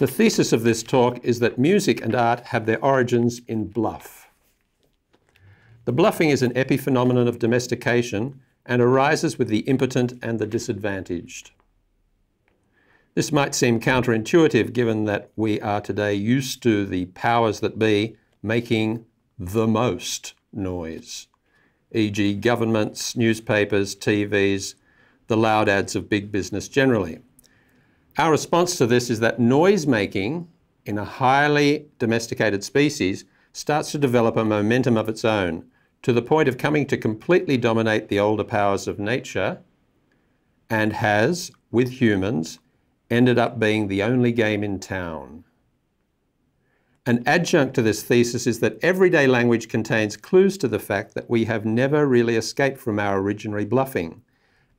The thesis of this talk is that music and art have their origins in bluff. The bluffing is an epiphenomenon of domestication and arises with the impotent and the disadvantaged. This might seem counterintuitive given that we are today used to the powers that be making the most noise, e.g., governments, newspapers, TVs, the loud ads of big business generally. Our response to this is that noise making in a highly domesticated species starts to develop a momentum of its own to the point of coming to completely dominate the older powers of nature and has, with humans, ended up being the only game in town. An adjunct to this thesis is that everyday language contains clues to the fact that we have never really escaped from our originary bluffing,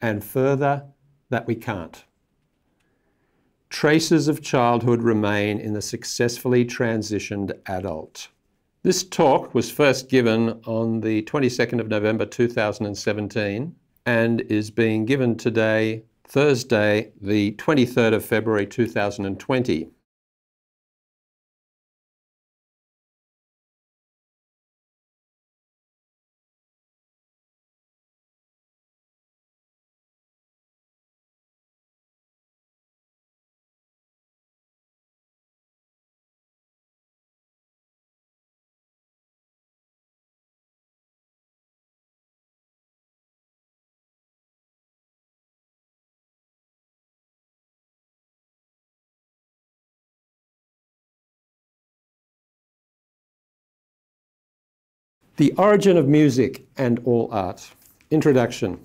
and further, that we can't. Traces of childhood remain in the successfully transitioned adult. This talk was first given on the 22nd of November 2017 and is being given today, Thursday, the 23rd of February 2020. The origin of music and all art. Introduction.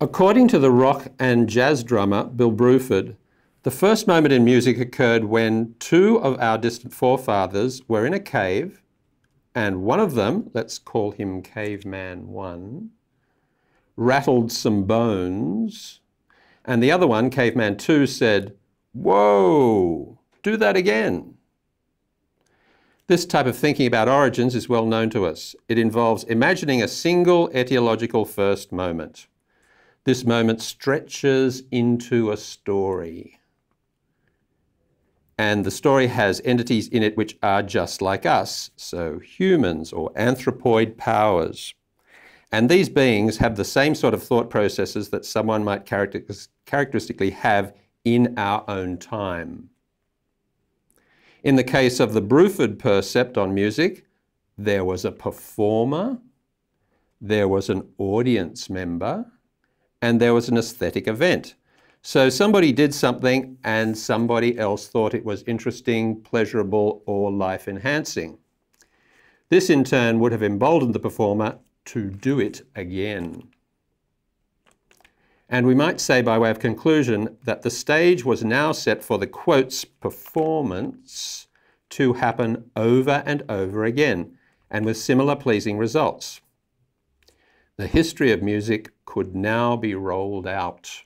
According to the rock and jazz drummer Bill Bruford, the first moment in music occurred when two of our distant forefathers were in a cave, and one of them, let's call him Caveman 1, rattled some bones, and the other one, Caveman 2, said, Whoa, do that again. This type of thinking about origins is well known to us. It involves imagining a single etiological first moment. This moment stretches into a story. And the story has entities in it which are just like us, so humans or anthropoid powers. And these beings have the same sort of thought processes that someone might characteristically have in our own time. In the case of the Bruford percept on music, there was a performer, there was an audience member, and there was an aesthetic event. So somebody did something and somebody else thought it was interesting, pleasurable, or life enhancing. This in turn would have emboldened the performer to do it again. And we might say by way of conclusion that the stage was now set for the quotes performance to happen over and over again and with similar pleasing results. The history of music could now be rolled out.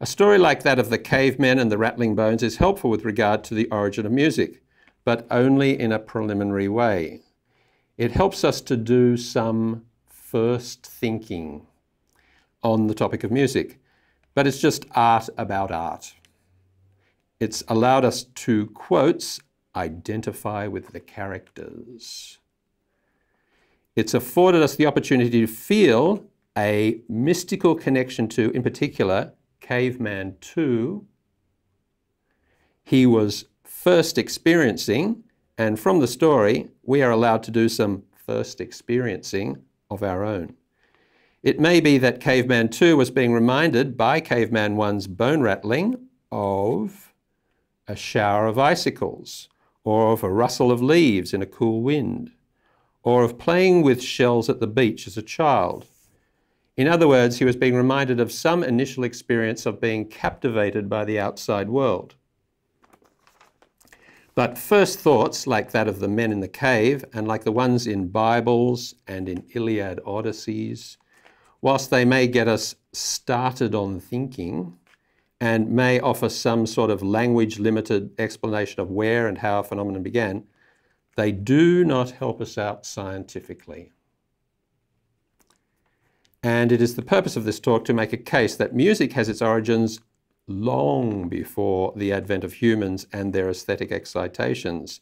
A story like that of the cavemen and the rattling bones is helpful with regard to the origin of music, but only in a preliminary way. It helps us to do some first thinking on the topic of music, but it's just art about art. It's allowed us to, quotes, identify with the characters. It's afforded us the opportunity to feel a mystical connection to, in particular, Caveman 2. He was first experiencing, and from the story, we are allowed to do some first experiencing of our own. It may be that Caveman 2 was being reminded by Caveman 1's bone rattling of a shower of icicles, or of a rustle of leaves in a cool wind, or of playing with shells at the beach as a child. In other words, he was being reminded of some initial experience of being captivated by the outside world. But first thoughts, like that of the men in the cave, and like the ones in Bibles and in Iliad Odysseys, whilst they may get us started on thinking and may offer some sort of language limited explanation of where and how a phenomenon began, they do not help us out scientifically. And it is the purpose of this talk to make a case that music has its origins long before the advent of humans and their aesthetic excitations,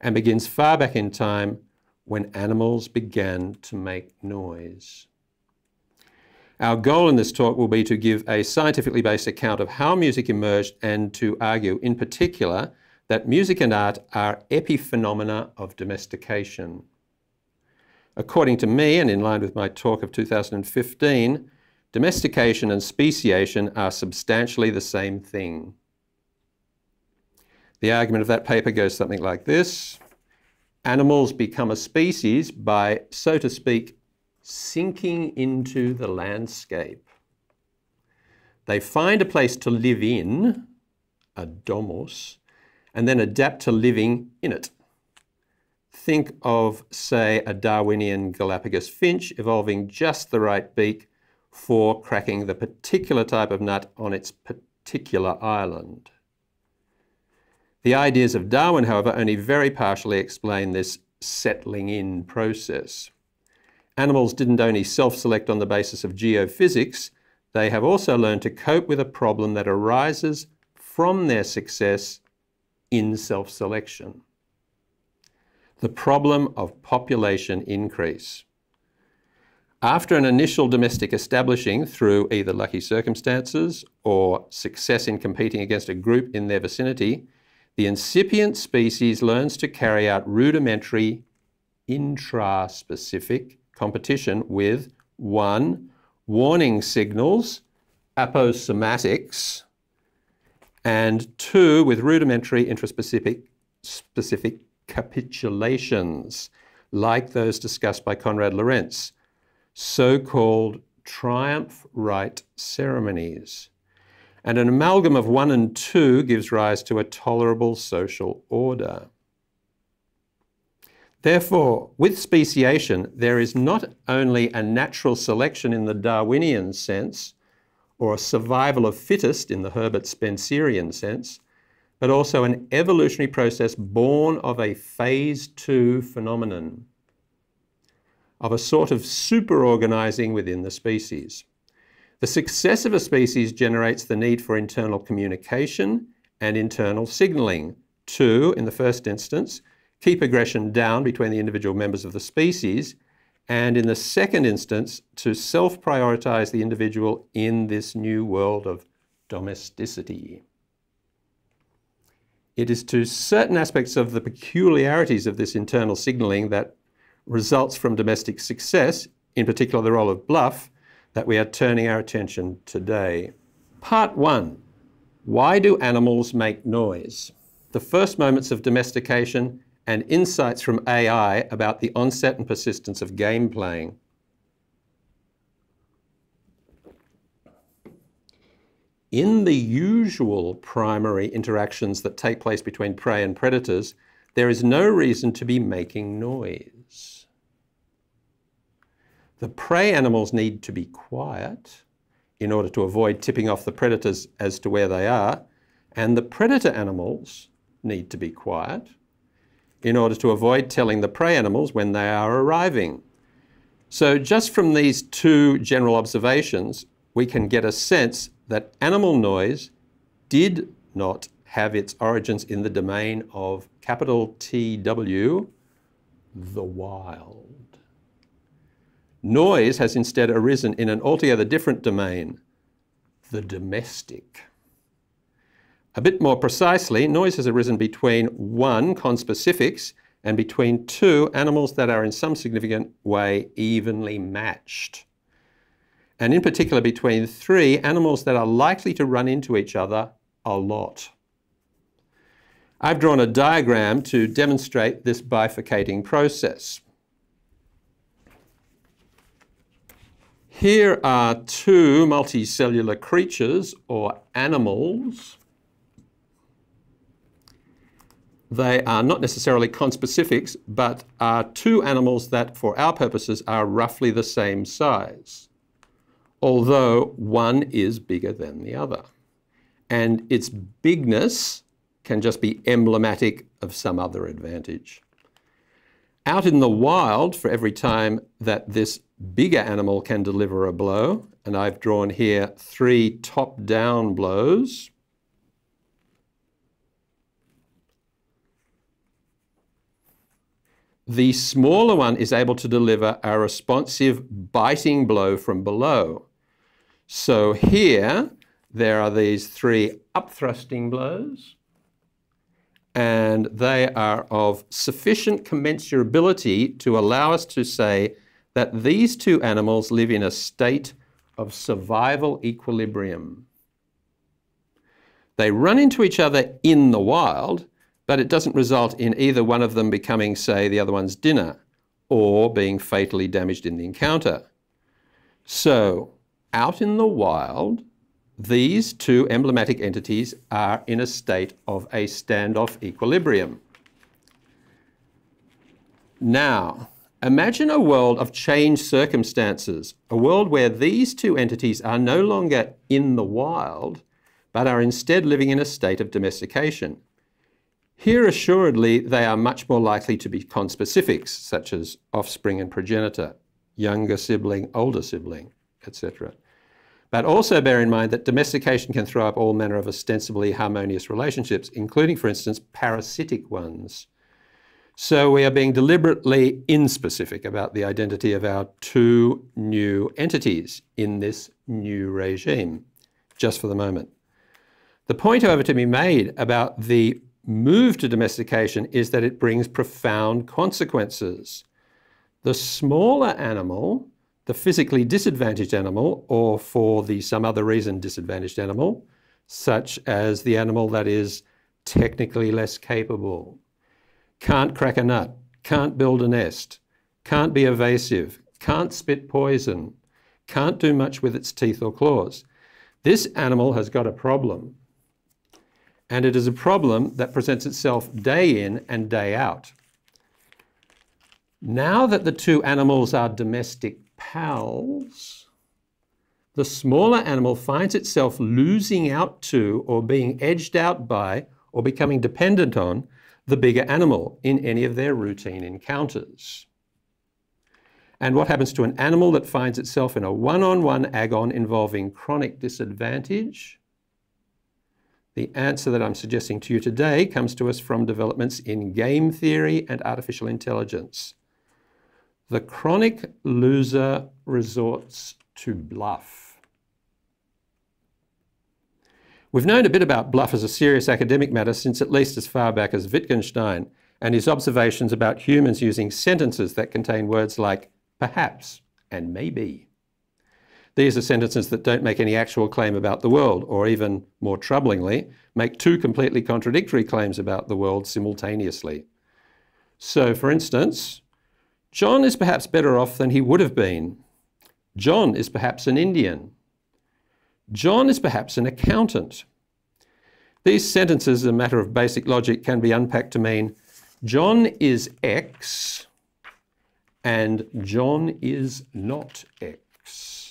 and begins far back in time when animals began to make noise. Our goal in this talk will be to give a scientifically based account of how music emerged and to argue, in particular, that music and art are epiphenomena of domestication. According to me, and in line with my talk of 2015, domestication and speciation are substantially the same thing. The argument of that paper goes something like this Animals become a species by, so to speak, sinking into the landscape. They find a place to live in, a domos, and then adapt to living in it. Think of, say, a Darwinian Galapagos finch evolving just the right beak for cracking the particular type of nut on its particular island. The ideas of Darwin, however, only very partially explain this settling in process. Animals didn't only self-select on the basis of geophysics, they have also learned to cope with a problem that arises from their success in self-selection. The problem of population increase. After an initial domestic establishing through either lucky circumstances or success in competing against a group in their vicinity, the incipient species learns to carry out rudimentary intra-specific competition with one, warning signals, aposematics, and two, with rudimentary intraspecific specific capitulations, like those discussed by Konrad Lorenz, so-called triumph rite ceremonies. And an amalgam of one and two gives rise to a tolerable social order. Therefore, with speciation, there is not only a natural selection in the Darwinian sense, or a survival of fittest in the Herbert Spencerian sense, but also an evolutionary process born of a phase two phenomenon, of a sort of superorganizing within the species. The success of a species generates the need for internal communication and internal signaling to, in the first instance, keep aggression down between the individual members of the species, and in the second instance, to self prioritize the individual in this new world of domesticity. It is to certain aspects of the peculiarities of this internal signaling that results from domestic success, in particular the role of bluff, that we are turning our attention today. Part one Why do animals make noise? The first moments of domestication and insights from AI about the onset and persistence of game playing. In the usual primary interactions that take place between prey and predators, there is no reason to be making noise. The prey animals need to be quiet in order to avoid tipping off the predators as to where they are, and the predator animals need to be quiet in order to avoid telling the prey animals when they are arriving. So just from these two general observations, we can get a sense that animal noise did not have its origins in the domain of capital TW, the wild. Noise has instead arisen in an altogether different domain, the domestic. A bit more precisely, noise has arisen between one, conspecifics, and between two, animals that are in some significant way evenly matched. And in particular between three, animals that are likely to run into each other a lot. I've drawn a diagram to demonstrate this bifurcating process. Here are two multicellular creatures or animals they are not necessarily conspecifics, but are two animals that, for our purposes, are roughly the same size, although one is bigger than the other. And its bigness can just be emblematic of some other advantage. Out in the wild, for every time that this bigger animal can deliver a blow, and I've drawn here three top-down blows. The smaller one is able to deliver a responsive biting blow from below. So here, there are these three upthrusting blows, and they are of sufficient commensurability to allow us to say that these two animals live in a state of survival equilibrium. They run into each other in the wild, but it doesn't result in either one of them becoming, say, the other one's dinner or being fatally damaged in the encounter. So, out in the wild, these two emblematic entities are in a state of a standoff equilibrium. Now, imagine a world of changed circumstances, a world where these two entities are no longer in the wild, but are instead living in a state of domestication. Here, assuredly, they are much more likely to be conspecifics, such as offspring and progenitor, younger sibling, older sibling, etc. But also bear in mind that domestication can throw up all manner of ostensibly harmonious relationships, including, for instance, parasitic ones. So we are being deliberately inspecific about the identity of our two new entities in this new regime, just for the moment. The point, however, to be made about the move to domestication is that it brings profound consequences. The smaller animal, the physically disadvantaged animal, or for the some other reason disadvantaged animal, such as the animal that is technically less capable, can't crack a nut, can't build a nest, can't be evasive, can't spit poison, can't do much with its teeth or claws. This animal has got a problem and it is a problem that presents itself day in and day out. Now that the two animals are domestic pals, the smaller animal finds itself losing out to or being edged out by or becoming dependent on the bigger animal in any of their routine encounters. And what happens to an animal that finds itself in a one-on-one agon involving chronic disadvantage, the answer that I'm suggesting to you today comes to us from developments in game theory and artificial intelligence. The chronic loser resorts to bluff. We've known a bit about bluff as a serious academic matter since at least as far back as Wittgenstein and his observations about humans using sentences that contain words like perhaps and maybe. These are sentences that don't make any actual claim about the world, or even more troublingly, make two completely contradictory claims about the world simultaneously. So, for instance, John is perhaps better off than he would have been. John is perhaps an Indian. John is perhaps an accountant. These sentences, as a matter of basic logic, can be unpacked to mean John is X and John is not X.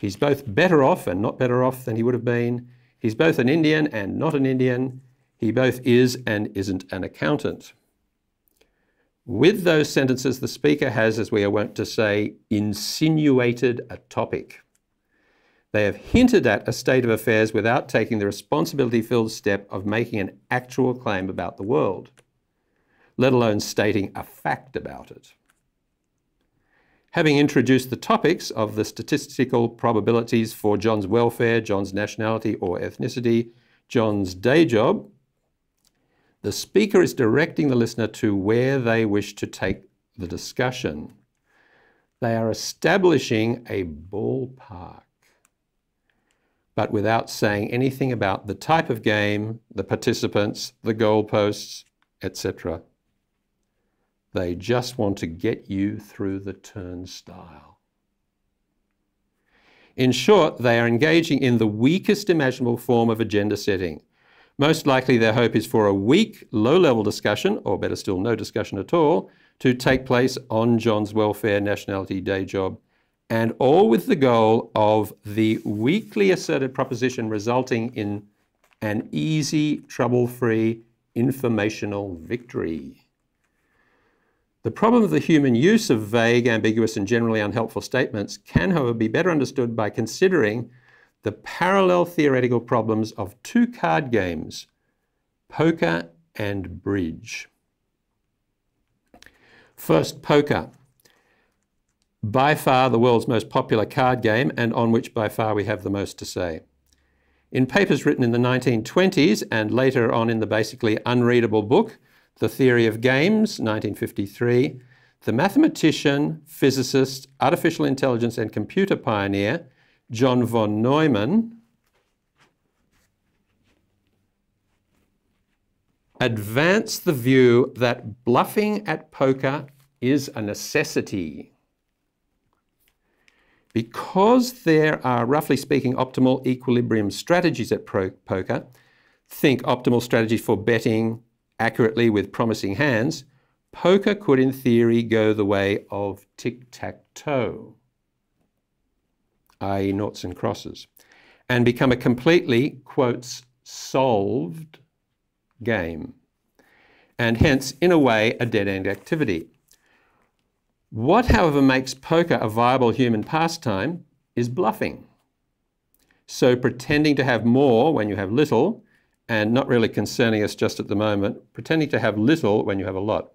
He's both better off and not better off than he would have been. He's both an Indian and not an Indian. He both is and isn't an accountant. With those sentences, the speaker has, as we are wont to say, insinuated a topic. They have hinted at a state of affairs without taking the responsibility filled step of making an actual claim about the world, let alone stating a fact about it. Having introduced the topics of the statistical probabilities for John's welfare, John's nationality or ethnicity, John's day job, the speaker is directing the listener to where they wish to take the discussion. They are establishing a ballpark, but without saying anything about the type of game, the participants, the goalposts, etc. They just want to get you through the turnstile. In short, they are engaging in the weakest imaginable form of agenda setting. Most likely, their hope is for a weak, low level discussion, or better still, no discussion at all, to take place on John's welfare, nationality, day job, and all with the goal of the weakly asserted proposition resulting in an easy, trouble free informational victory. The problem of the human use of vague, ambiguous, and generally unhelpful statements can, however, be better understood by considering the parallel theoretical problems of two card games, poker and bridge. First, poker. By far the world's most popular card game and on which by far we have the most to say. In papers written in the 1920s and later on in the basically unreadable book, The Theory of Games, 1953, the mathematician, physicist, artificial intelligence and computer pioneer, John von Neumann, advanced the view that bluffing at poker is a necessity. Because there are, roughly speaking, optimal equilibrium strategies at poker, think optimal strategies for betting accurately with promising hands, poker could, in theory, go the way of tic-tac-toe, i.e. noughts and crosses, and become a completely, quotes, solved game, and hence, in a way, a dead-end activity. What, however, makes poker a viable human pastime is bluffing. So pretending to have more when you have little, and not really concerning us just at the moment, pretending to have little when you have a lot.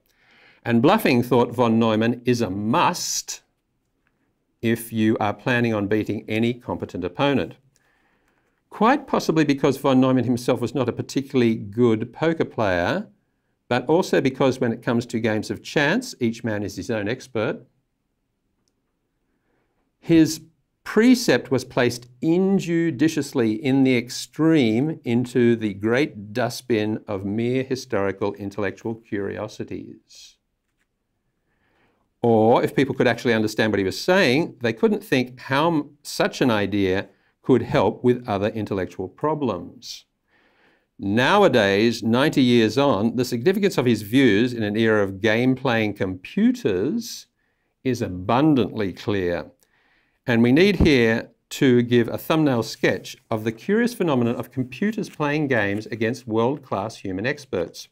And bluffing, thought von Neumann, is a must if you are planning on beating any competent opponent. Quite possibly because von Neumann himself was not a particularly good poker player, but also because when it comes to games of chance, each man is his own expert. His precept was placed injudiciously in the extreme into the great dustbin of mere historical intellectual curiosities. Or, if people could actually understand what he was saying, they couldn't think how such an idea could help with other intellectual problems. Nowadays, 90 years on, the significance of his views in an era of game-playing computers is abundantly clear. And we need here to give a thumbnail sketch of the curious phenomenon of computers playing games against world-class human experts.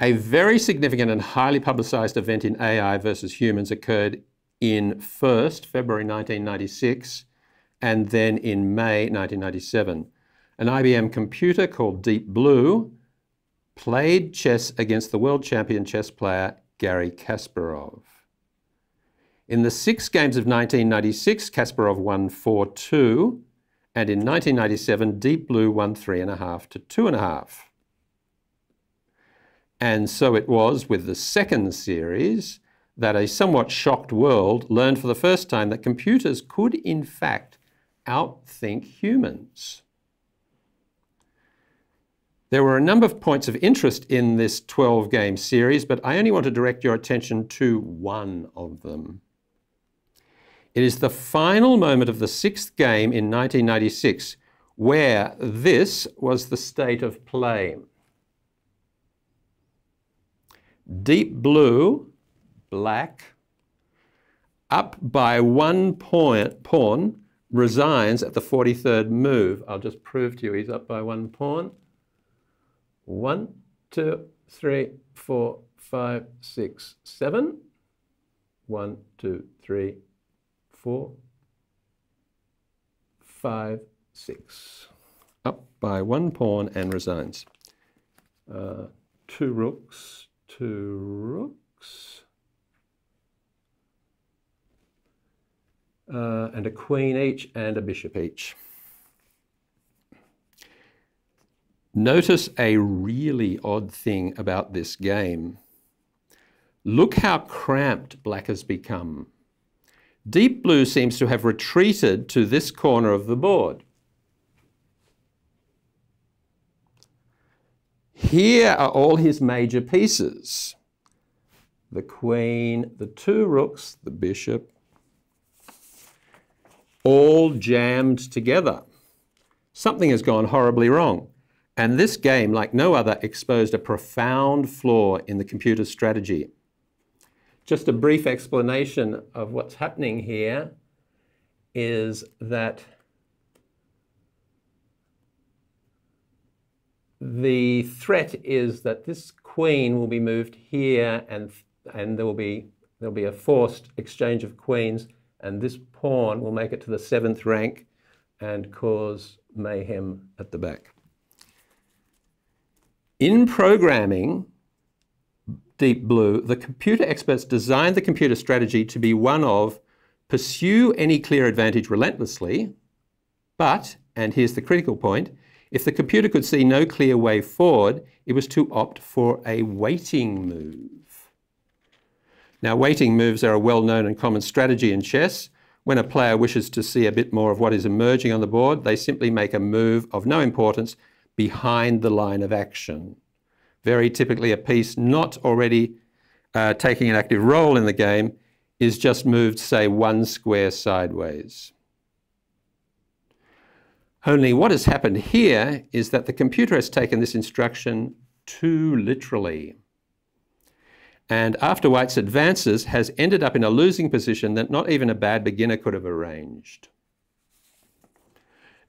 A very significant and highly publicized event in AI versus humans occurred in first February 1996 and then in May 1997 an IBM computer called Deep Blue played chess against the world champion chess player Garry Kasparov. In the six games of 1996, Kasparov won 4-2, and in 1997, Deep Blue won 3.5 to 2.5. And so it was with the second series that a somewhat shocked world learned for the first time that computers could in fact outthink humans. There were a number of points of interest in this 12 game series, but I only want to direct your attention to one of them. It is the final moment of the sixth game in 1996 where this was the state of play. Deep blue, black, up by one point, pawn, resigns at the 43rd move. I'll just prove to you he's up by one pawn. One, two, three, four, five, six, seven. One, two, three, four, five, six. Up by one pawn and resigns. Uh, two rooks, two rooks. Uh, and a queen each and a bishop each. Notice a really odd thing about this game. Look how cramped black has become. Deep blue seems to have retreated to this corner of the board. Here are all his major pieces. The queen, the two rooks, the bishop, all jammed together. Something has gone horribly wrong. And this game, like no other, exposed a profound flaw in the computer's strategy. Just a brief explanation of what's happening here is that the threat is that this queen will be moved here and, and there will be, there'll be a forced exchange of queens and this pawn will make it to the seventh rank and cause mayhem at the back. In programming Deep Blue, the computer experts designed the computer strategy to be one of pursue any clear advantage relentlessly, but, and here's the critical point, if the computer could see no clear way forward, it was to opt for a waiting move. Now, waiting moves are a well-known and common strategy in chess. When a player wishes to see a bit more of what is emerging on the board, they simply make a move of no importance behind the line of action. Very typically, a piece not already uh, taking an active role in the game is just moved, say, one square sideways. Only what has happened here is that the computer has taken this instruction too literally. And after White's advances, has ended up in a losing position that not even a bad beginner could have arranged.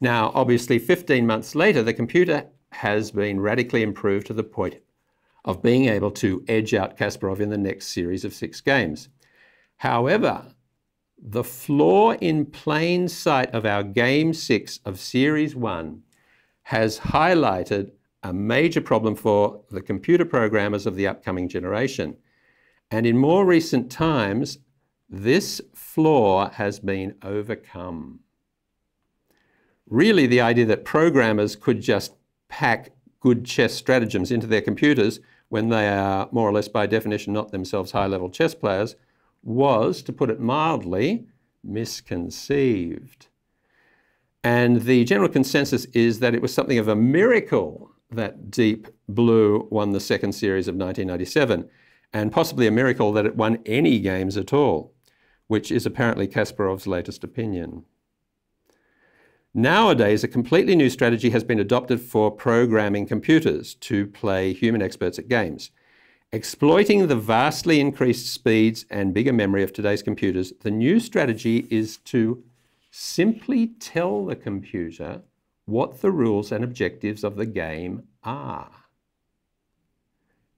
Now, obviously, 15 months later, the computer has been radically improved to the point of being able to edge out Kasparov in the next series of six games. However, the flaw in plain sight of our Game 6 of Series 1 has highlighted a major problem for the computer programmers of the upcoming generation. And in more recent times, this flaw has been overcome. Really, the idea that programmers could just pack good chess stratagems into their computers when they are more or less by definition not themselves high-level chess players was, to put it mildly, misconceived. And the general consensus is that it was something of a miracle that Deep Blue won the second series of 1997, and possibly a miracle that it won any games at all, which is apparently Kasparov's latest opinion. Nowadays, a completely new strategy has been adopted for programming computers to play human experts at games. Exploiting the vastly increased speeds and bigger memory of today's computers, the new strategy is to simply tell the computer what the rules and objectives of the game are.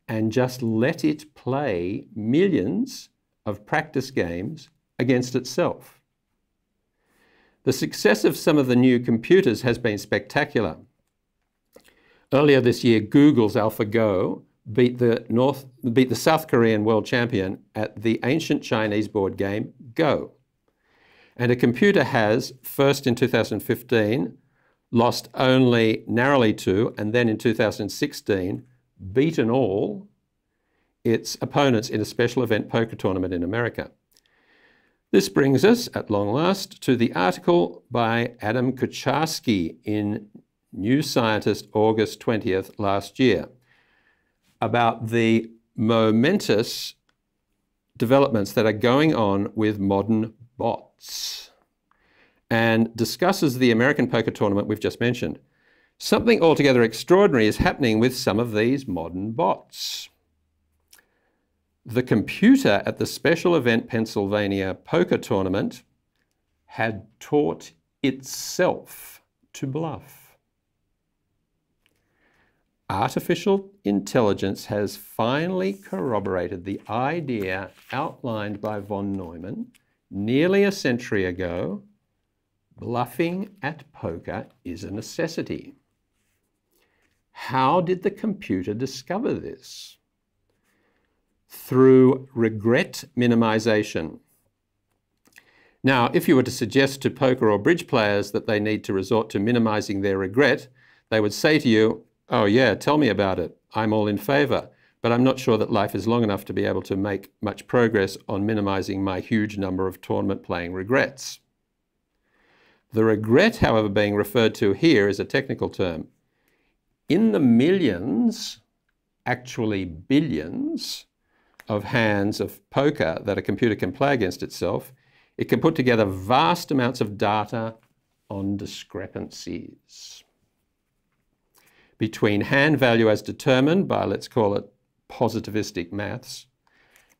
And just let it play millions of practice games against itself. The success of some of the new computers has been spectacular. Earlier this year, Google's AlphaGo beat the North beat the South Korean world champion at the ancient Chinese board game Go. And a computer has, first in 2015, lost only narrowly to, and then in 2016, beaten all its opponents in a special event poker tournament in America. This brings us, at long last, to the article by Adam Kucharski in New Scientist, August 20th last year about the momentous developments that are going on with modern bots and discusses the American poker tournament we've just mentioned. Something altogether extraordinary is happening with some of these modern bots. The computer at the special event Pennsylvania poker tournament had taught itself to bluff artificial intelligence has finally corroborated the idea outlined by von Neumann nearly a century ago bluffing at poker is a necessity. How did the computer discover this? Through regret minimization. Now, if you were to suggest to poker or bridge players that they need to resort to minimizing their regret, they would say to you, Oh, yeah, tell me about it. I'm all in favor. But I'm not sure that life is long enough to be able to make much progress on minimizing my huge number of tournament playing regrets. The regret, however, being referred to here is a technical term. In the millions, actually billions, of hands of poker that a computer can play against itself, it can put together vast amounts of data on discrepancies between hand value as determined by, let's call it positivistic maths,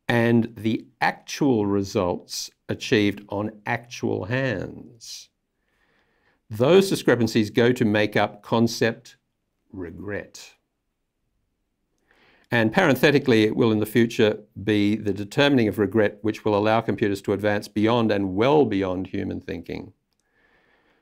and the actual results achieved on actual hands. Those discrepancies go to make up concept regret. And parenthetically, it will in the future be the determining of regret which will allow computers to advance beyond and well beyond human thinking.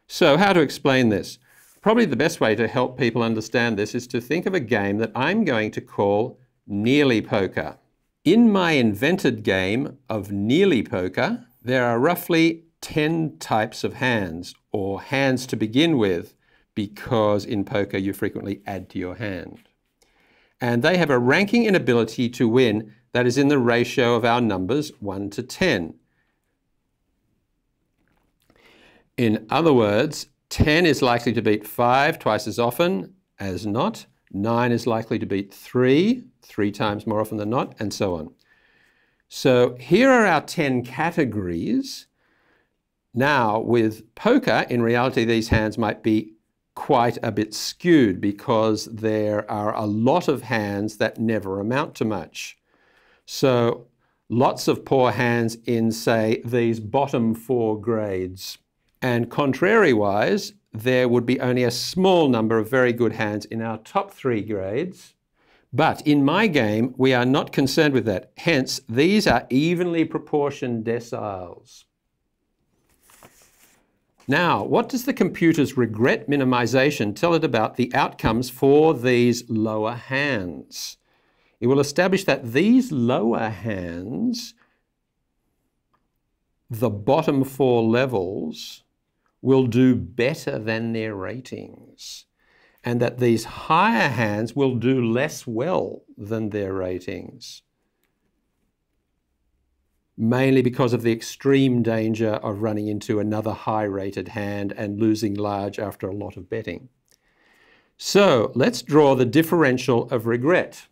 So, how to explain this? Probably the best way to help people understand this is to think of a game that I'm going to call Nearly Poker. In my invented game of Nearly Poker, there are roughly 10 types of hands, or hands to begin with, because in poker you frequently add to your hand. And they have a ranking in ability to win that is in the ratio of our numbers 1 to 10. In other words, 10 is likely to beat 5 twice as often as not, 9 is likely to beat 3 three times more often than not, and so on. So here are our 10 categories. Now, with poker, in reality, these hands might be quite a bit skewed because there are a lot of hands that never amount to much. So lots of poor hands in, say, these bottom four grades. And contrariwise, there would be only a small number of very good hands in our top three grades. But in my game, we are not concerned with that. Hence, these are evenly proportioned deciles. Now, what does the computer's regret minimization tell it about the outcomes for these lower hands? It will establish that these lower hands, the bottom four levels, will do better than their ratings, and that these higher hands will do less well than their ratings mainly because of the extreme danger of running into another high rated hand and losing large after a lot of betting. So let's draw the differential of regret.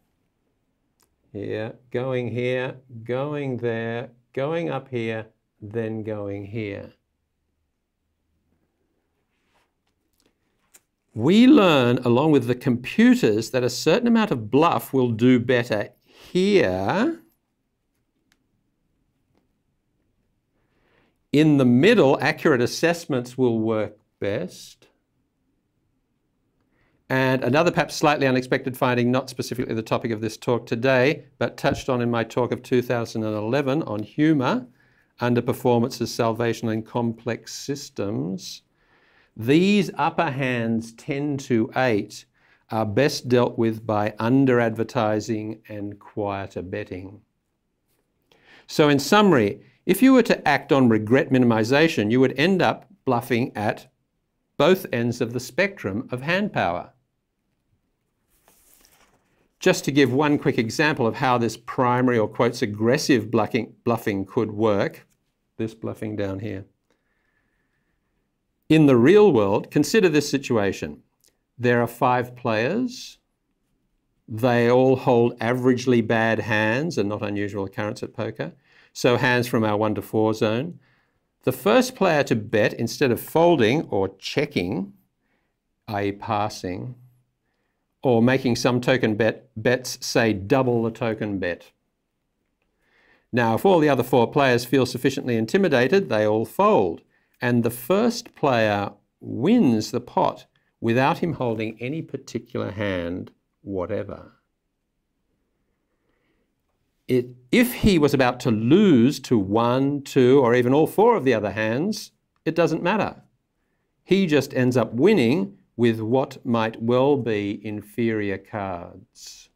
Here, going here, going there, going up here, then going here. We learn, along with the computers, that a certain amount of bluff will do better here In the middle, accurate assessments will work best. And another perhaps slightly unexpected finding, not specifically the topic of this talk today, but touched on in my talk of 2011 on humour, underperformances, salvation and complex systems. These upper hands 10 to 8 are best dealt with by under advertising and quieter betting. So in summary, if you were to act on regret minimization, you would end up bluffing at both ends of the spectrum of hand power. Just to give one quick example of how this primary or quotes aggressive bluffing, bluffing could work, this bluffing down here. In the real world, consider this situation. There are five players. They all hold averagely bad hands, a not unusual occurrence at poker. So hands from our 1 to 4 zone. The first player to bet, instead of folding or checking, i.e. passing, or making some token bet, bets say double the token bet. Now, if all the other four players feel sufficiently intimidated, they all fold. And the first player wins the pot without him holding any particular hand whatever it, if he was about to lose to one, two, or even all four of the other hands, it doesn't matter. He just ends up winning with what might well be inferior cards.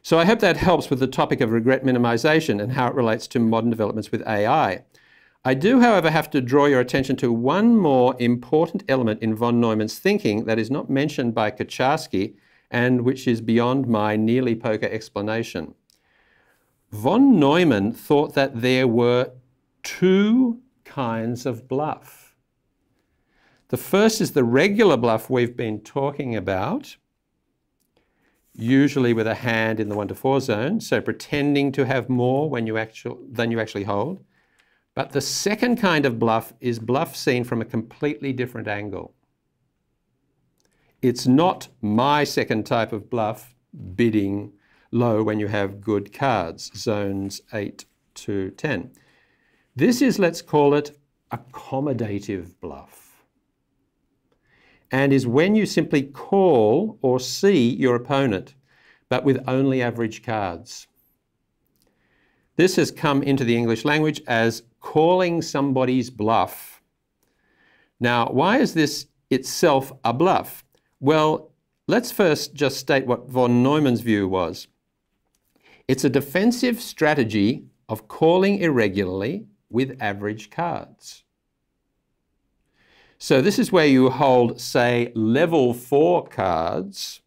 So I hope that helps with the topic of regret minimization and how it relates to modern developments with AI. I do, however, have to draw your attention to one more important element in von Neumann's thinking that is not mentioned by Kucharski and which is beyond my nearly poker explanation. Von Neumann thought that there were two kinds of bluff. The first is the regular bluff we've been talking about, usually with a hand in the 1 to 4 zone, so pretending to have more when you actual, than you actually hold. But the second kind of bluff is bluff seen from a completely different angle. It's not my second type of bluff, bidding low when you have good cards, zones 8 to 10. This is, let's call it, accommodative bluff. and is when you simply call or see your opponent, but with only average cards. This has come into the English language as calling somebody's bluff. Now, why is this itself a bluff? Well, let's first just state what von Neumann's view was. It's a defensive strategy of calling irregularly with average cards. So this is where you hold, say, level four cards,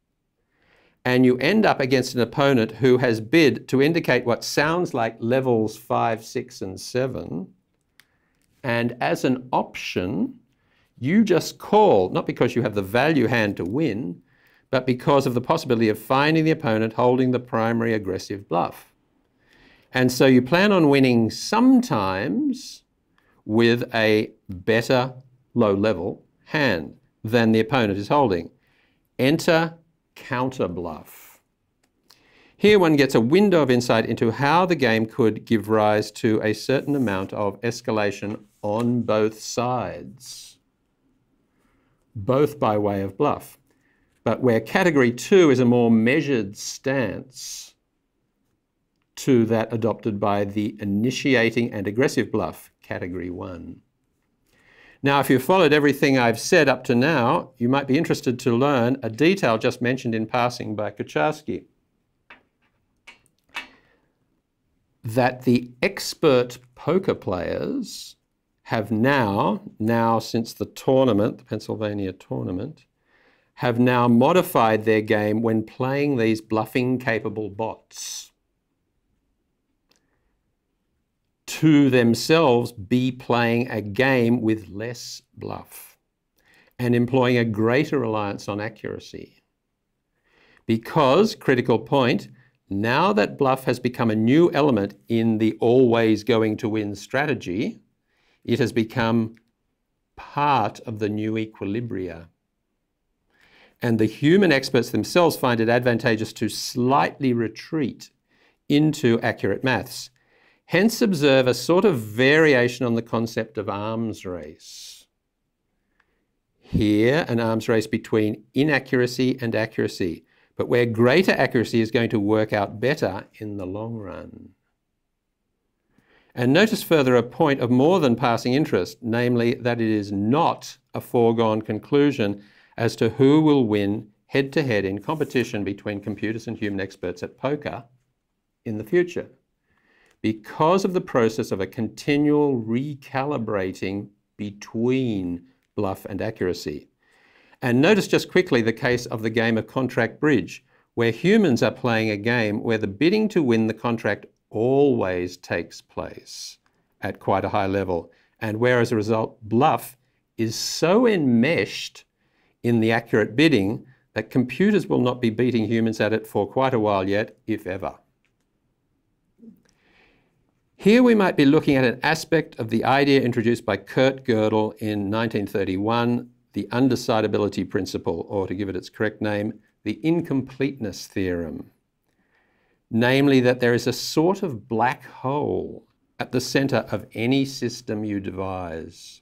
and you end up against an opponent who has bid to indicate what sounds like levels five, six, and seven. And as an option, you just call, not because you have the value hand to win, but because of the possibility of finding the opponent holding the primary aggressive bluff. And so you plan on winning sometimes with a better low level hand than the opponent is holding. Enter counter bluff. Here one gets a window of insight into how the game could give rise to a certain amount of escalation on both sides, both by way of bluff. But where category two is a more measured stance to that adopted by the initiating and aggressive bluff, category one. Now, if you've followed everything I've said up to now, you might be interested to learn a detail just mentioned in passing by Kucharski. That the expert poker players have now, now since the tournament, the Pennsylvania tournament, have now modified their game when playing these bluffing capable bots. to themselves be playing a game with less bluff and employing a greater reliance on accuracy. Because, critical point, now that bluff has become a new element in the always going to win strategy, it has become part of the new equilibria. And the human experts themselves find it advantageous to slightly retreat into accurate maths Hence observe a sort of variation on the concept of arms race. Here, an arms race between inaccuracy and accuracy, but where greater accuracy is going to work out better in the long run. And notice further a point of more than passing interest, namely that it is not a foregone conclusion as to who will win head to head in competition between computers and human experts at poker in the future because of the process of a continual recalibrating between bluff and accuracy. And notice just quickly the case of the game of contract bridge, where humans are playing a game where the bidding to win the contract always takes place at quite a high level, and where as a result, bluff is so enmeshed in the accurate bidding that computers will not be beating humans at it for quite a while yet, if ever. Here we might be looking at an aspect of the idea introduced by Kurt Gödel in 1931, the undecidability principle, or to give it its correct name, the incompleteness theorem. Namely, that there is a sort of black hole at the center of any system you devise.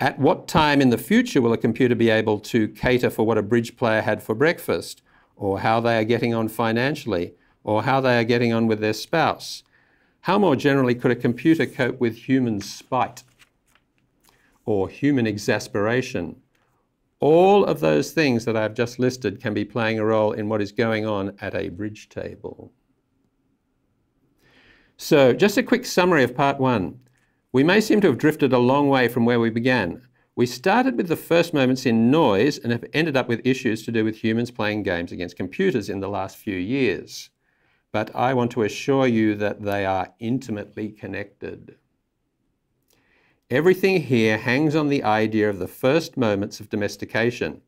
At what time in the future will a computer be able to cater for what a bridge player had for breakfast, or how they are getting on financially, or how they are getting on with their spouse. How more generally could a computer cope with human spite or human exasperation? All of those things that I've just listed can be playing a role in what is going on at a bridge table. So, just a quick summary of part one. We may seem to have drifted a long way from where we began. We started with the first moments in noise and have ended up with issues to do with humans playing games against computers in the last few years but I want to assure you that they are intimately connected. Everything here hangs on the idea of the first moments of domestication.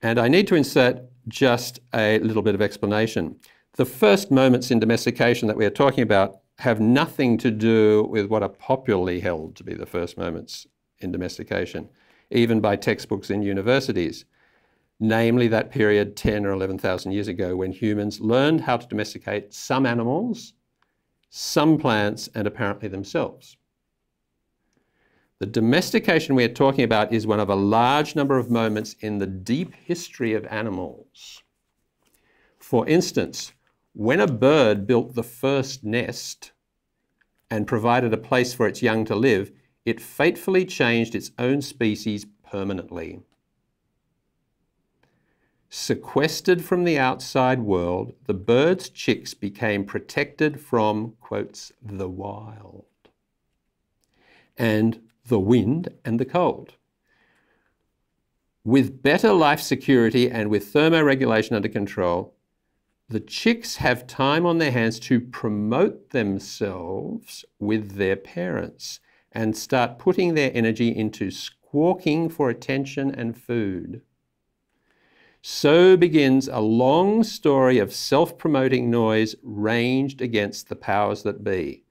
And I need to insert just a little bit of explanation. The first moments in domestication that we are talking about have nothing to do with what are popularly held to be the first moments in domestication, even by textbooks in universities namely that period 10 or 11,000 years ago when humans learned how to domesticate some animals, some plants, and apparently themselves. The domestication we are talking about is one of a large number of moments in the deep history of animals. For instance, when a bird built the first nest and provided a place for its young to live, it fatefully changed its own species permanently. Sequestered from the outside world, the bird's chicks became protected from, quotes, the wild and the wind and the cold. With better life security and with thermoregulation under control, the chicks have time on their hands to promote themselves with their parents and start putting their energy into squawking for attention and food. So begins a long story of self promoting noise ranged against the powers that be.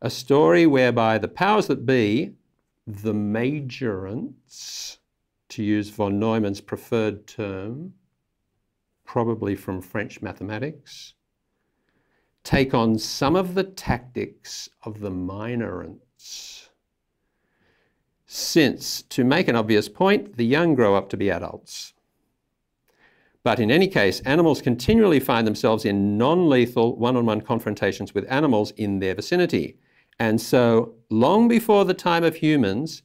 A story whereby the powers that be, the majorants, to use von Neumann's preferred term, probably from French mathematics, take on some of the tactics of the minorants. Since, to make an obvious point, the young grow up to be adults. But in any case, animals continually find themselves in non lethal one on one confrontations with animals in their vicinity. And so, long before the time of humans,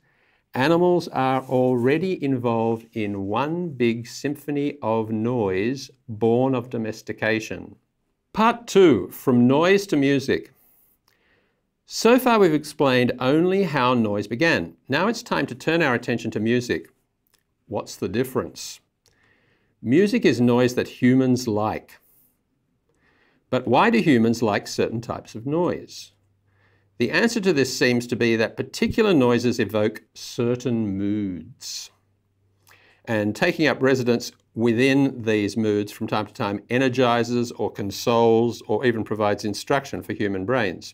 animals are already involved in one big symphony of noise born of domestication. Part two From Noise to Music. So far, we've explained only how noise began. Now it's time to turn our attention to music. What's the difference? Music is noise that humans like. But why do humans like certain types of noise? The answer to this seems to be that particular noises evoke certain moods. And taking up residence within these moods from time to time energizes or consoles or even provides instruction for human brains.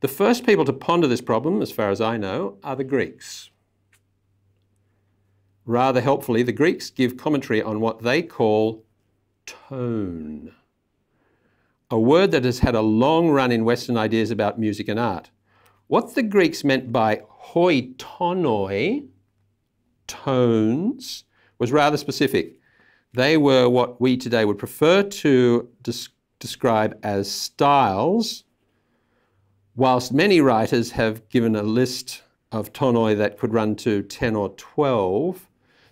The first people to ponder this problem, as far as I know, are the Greeks. Rather helpfully, the Greeks give commentary on what they call tone, a word that has had a long run in Western ideas about music and art. What the Greeks meant by hoi tonoi, tones, was rather specific. They were what we today would prefer to des describe as styles, whilst many writers have given a list of tonoi that could run to 10 or 12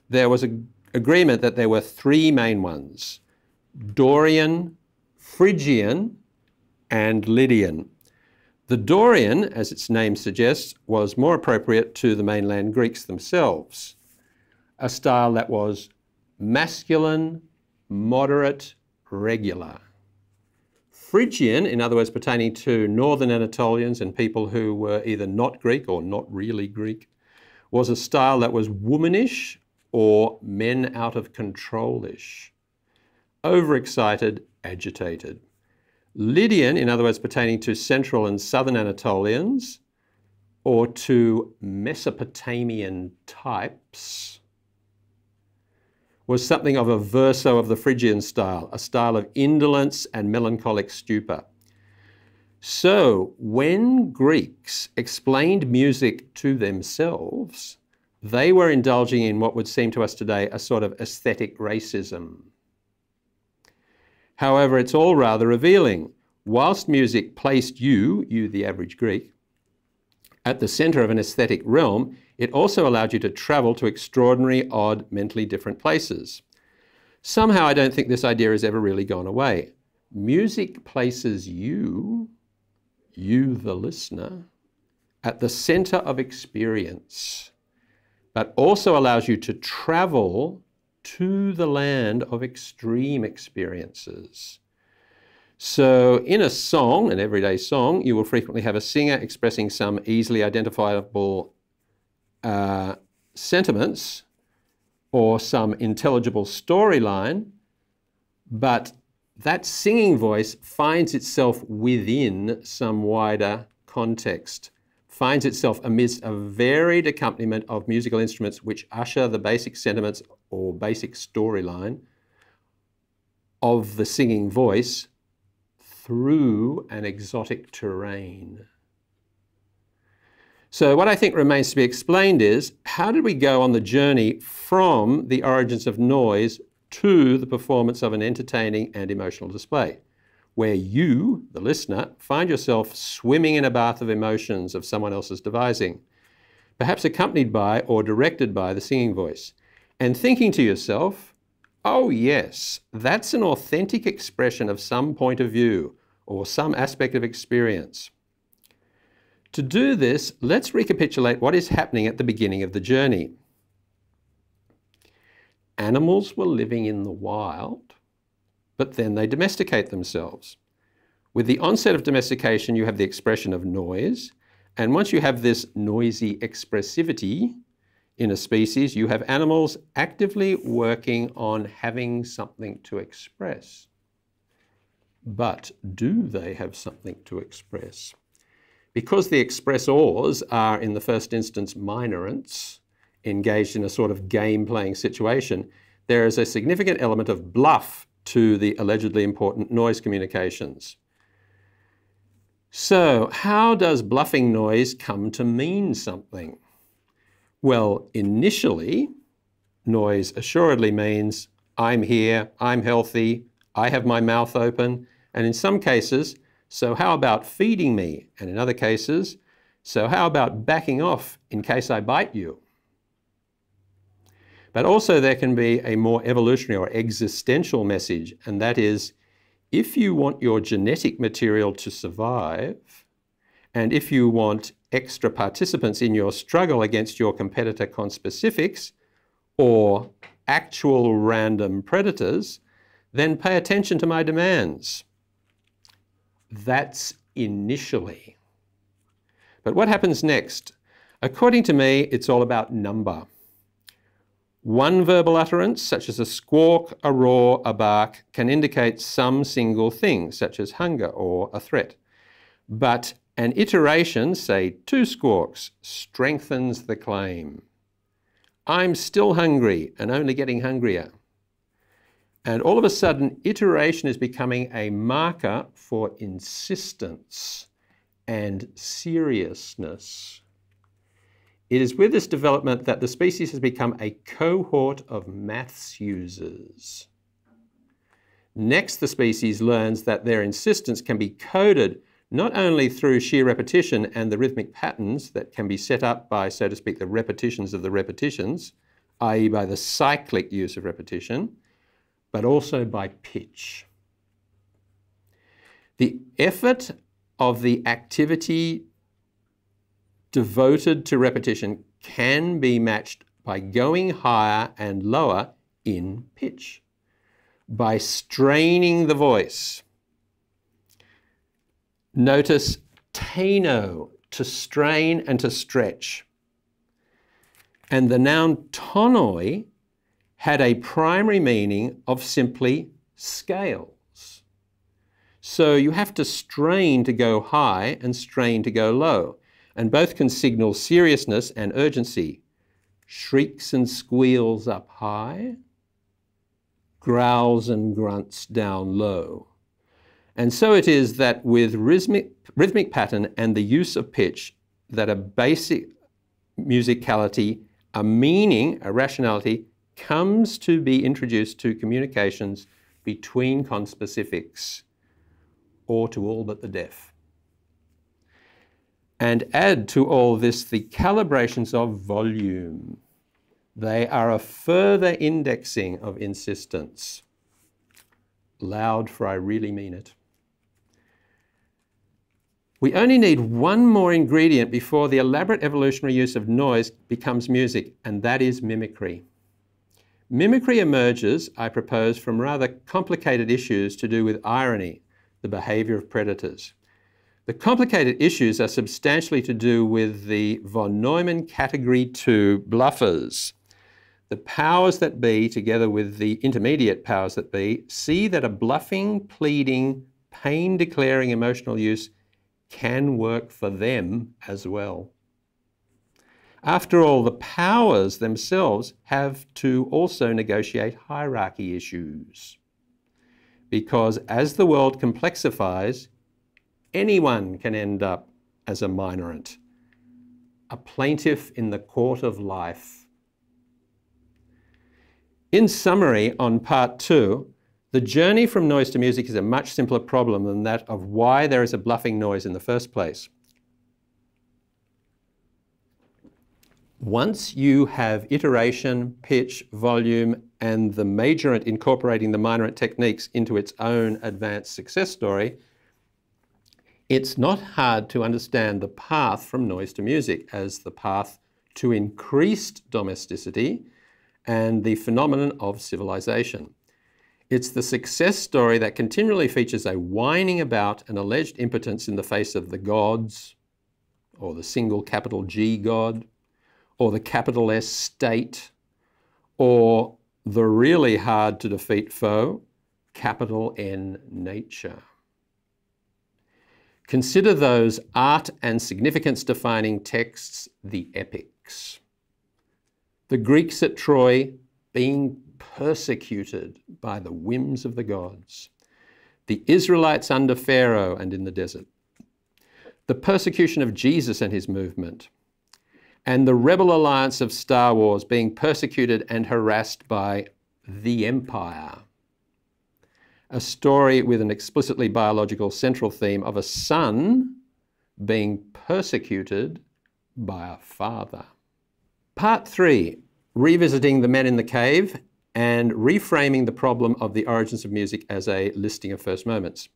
there was an agreement that there were three main ones Dorian, Phrygian, and Lydian. The Dorian, as its name suggests, was more appropriate to the mainland Greeks themselves, a style that was masculine, moderate, regular. Phrygian, in other words, pertaining to northern Anatolians and people who were either not Greek or not really Greek, was a style that was womanish or men out of control-ish, overexcited, agitated. Lydian, in other words, pertaining to central and southern Anatolians, or to Mesopotamian types, was something of a verso of the Phrygian style, a style of indolence and melancholic stupor. So, when Greeks explained music to themselves, they were indulging in what would seem to us today a sort of aesthetic racism. However, it's all rather revealing. Whilst music placed you, you the average Greek, at the centre of an aesthetic realm, it also allowed you to travel to extraordinary, odd, mentally different places. Somehow, I don't think this idea has ever really gone away. Music places you, you the listener, at the centre of experience but also allows you to travel to the land of extreme experiences. So, in a song, an everyday song, you will frequently have a singer expressing some easily identifiable uh, sentiments or some intelligible storyline, but that singing voice finds itself within some wider context finds itself amidst a varied accompaniment of musical instruments which usher the basic sentiments or basic storyline of the singing voice through an exotic terrain. So, what I think remains to be explained is how did we go on the journey from the origins of noise to the performance of an entertaining and emotional display, where you, the listener, find yourself swimming in a bath of emotions of someone else's devising, perhaps accompanied by or directed by the singing voice, and thinking to yourself, oh, yes, that's an authentic expression of some point of view or some aspect of experience. To do this, let's recapitulate what is happening at the beginning of the journey. Animals were living in the wild, but then they domesticate themselves. With the onset of domestication, you have the expression of noise, and once you have this noisy expressivity in a species, you have animals actively working on having something to express. But do they have something to express? Because the expressors are, in the first instance, minorants, engaged in a sort of game playing situation, there is a significant element of bluff to the allegedly important noise communications. So, how does bluffing noise come to mean something? Well, initially, noise assuredly means I'm here, I'm healthy, I have my mouth open, and in some cases, so how about feeding me? And in other cases, so how about backing off in case I bite you? But also there can be a more evolutionary or existential message, and that is, if you want your genetic material to survive, and if you want extra participants in your struggle against your competitor conspecifics, or actual random predators, then pay attention to my demands. That's initially. But what happens next? According to me, it's all about number. One verbal utterance, such as a squawk, a roar, a bark, can indicate some single thing, such as hunger or a threat. But an iteration, say two squawks, strengthens the claim. I'm still hungry and only getting hungrier. And all of a sudden, iteration is becoming a marker for insistence and seriousness. It is with this development that the species has become a cohort of maths users. Next, the species learns that their insistence can be coded not only through sheer repetition and the rhythmic patterns that can be set up by, so to speak, the repetitions of the repetitions, i.e., by the cyclic use of repetition, but also by pitch. The effort of the activity devoted to repetition can be matched by going higher and lower in pitch, by straining the voice. Notice teno, to strain and to stretch. And the noun tonoi had a primary meaning of simply scales. So you have to strain to go high and strain to go low, and both can signal seriousness and urgency. Shrieks and squeals up high, growls and grunts down low. And so it is that with rhythmic, rhythmic pattern and the use of pitch, that a basic musicality, a meaning, a rationality comes to be introduced to communications between conspecifics or to all but the deaf. And add to all this the calibrations of volume. They are a further indexing of insistence. Loud, for I really mean it. We only need one more ingredient before the elaborate evolutionary use of noise becomes music, and that is mimicry. Mimicry emerges, I propose, from rather complicated issues to do with irony, the behaviour of predators. The complicated issues are substantially to do with the von Neumann category 2 bluffers. The powers that be, together with the intermediate powers that be, see that a bluffing, pleading, pain declaring emotional use can work for them as well. After all, the powers themselves have to also negotiate hierarchy issues. Because as the world complexifies, anyone can end up as a minorant. a plaintiff in the court of life. In summary, on part two, the journey from noise to music is a much simpler problem than that of why there is a bluffing noise in the first place. Once you have iteration, pitch, volume, and the majorant incorporating the minorant techniques into its own advanced success story, it's not hard to understand the path from noise to music as the path to increased domesticity and the phenomenon of civilization. It's the success story that continually features a whining about an alleged impotence in the face of the gods, or the single capital G God, or the capital S state, or the really hard to defeat foe, capital N nature. Consider those art and significance defining texts, the epics. The Greeks at Troy being persecuted by the whims of the gods. The Israelites under Pharaoh and in the desert. The persecution of Jesus and his movement. And the rebel alliance of Star Wars being persecuted and harassed by the Empire a story with an explicitly biological central theme of a son being persecuted by a father. Part three, revisiting the men in the cave and reframing the problem of the origins of music as a listing of first moments.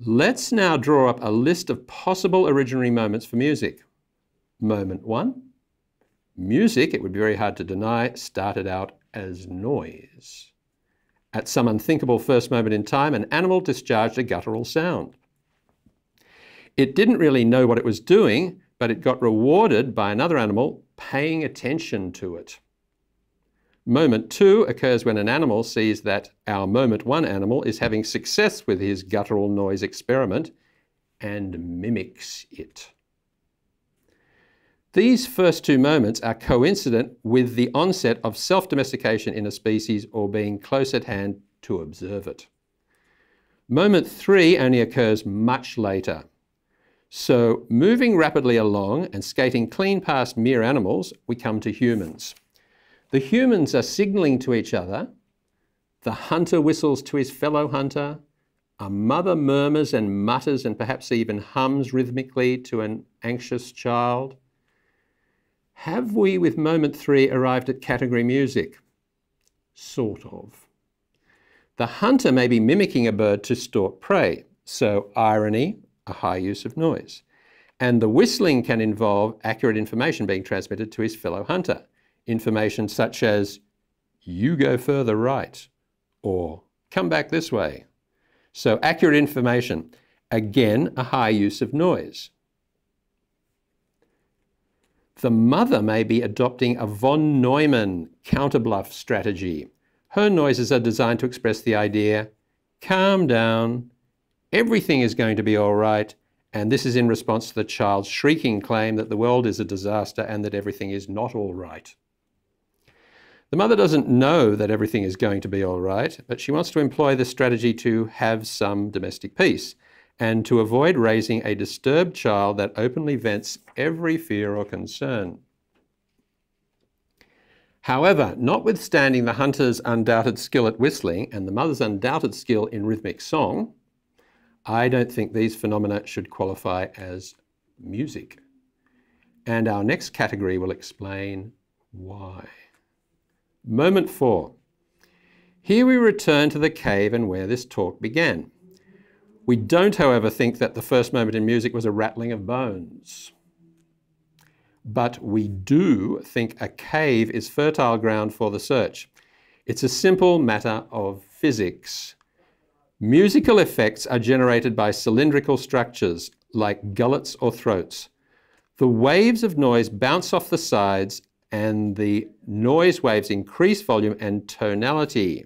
Let's now draw up a list of possible originary moments for music. Moment one, music, it would be very hard to deny, started out as noise. At some unthinkable first moment in time, an animal discharged a guttural sound. It didn't really know what it was doing, but it got rewarded by another animal paying attention to it. Moment two occurs when an animal sees that our moment one animal is having success with his guttural noise experiment and mimics it. These first two moments are coincident with the onset of self domestication in a species or being close at hand to observe it. Moment three only occurs much later. So, moving rapidly along and skating clean past mere animals, we come to humans. The humans are signaling to each other. The hunter whistles to his fellow hunter. A mother murmurs and mutters and perhaps even hums rhythmically to an anxious child. Have we, with moment three, arrived at category music? Sort of. The hunter may be mimicking a bird to stalk prey, so irony, a high use of noise. And the whistling can involve accurate information being transmitted to his fellow hunter. Information such as, you go further right, or come back this way. So accurate information, again, a high use of noise. The mother may be adopting a von Neumann counterbluff strategy. Her noises are designed to express the idea, calm down, everything is going to be all right, and this is in response to the child's shrieking claim that the world is a disaster and that everything is not all right. The mother doesn't know that everything is going to be all right, but she wants to employ this strategy to have some domestic peace and to avoid raising a disturbed child that openly vents every fear or concern. However, notwithstanding the hunter's undoubted skill at whistling and the mother's undoubted skill in rhythmic song, I don't think these phenomena should qualify as music. And our next category will explain why. Moment four. Here we return to the cave and where this talk began. We don't, however, think that the first moment in music was a rattling of bones. But we do think a cave is fertile ground for the search. It's a simple matter of physics. Musical effects are generated by cylindrical structures like gullets or throats. The waves of noise bounce off the sides and the noise waves increase volume and tonality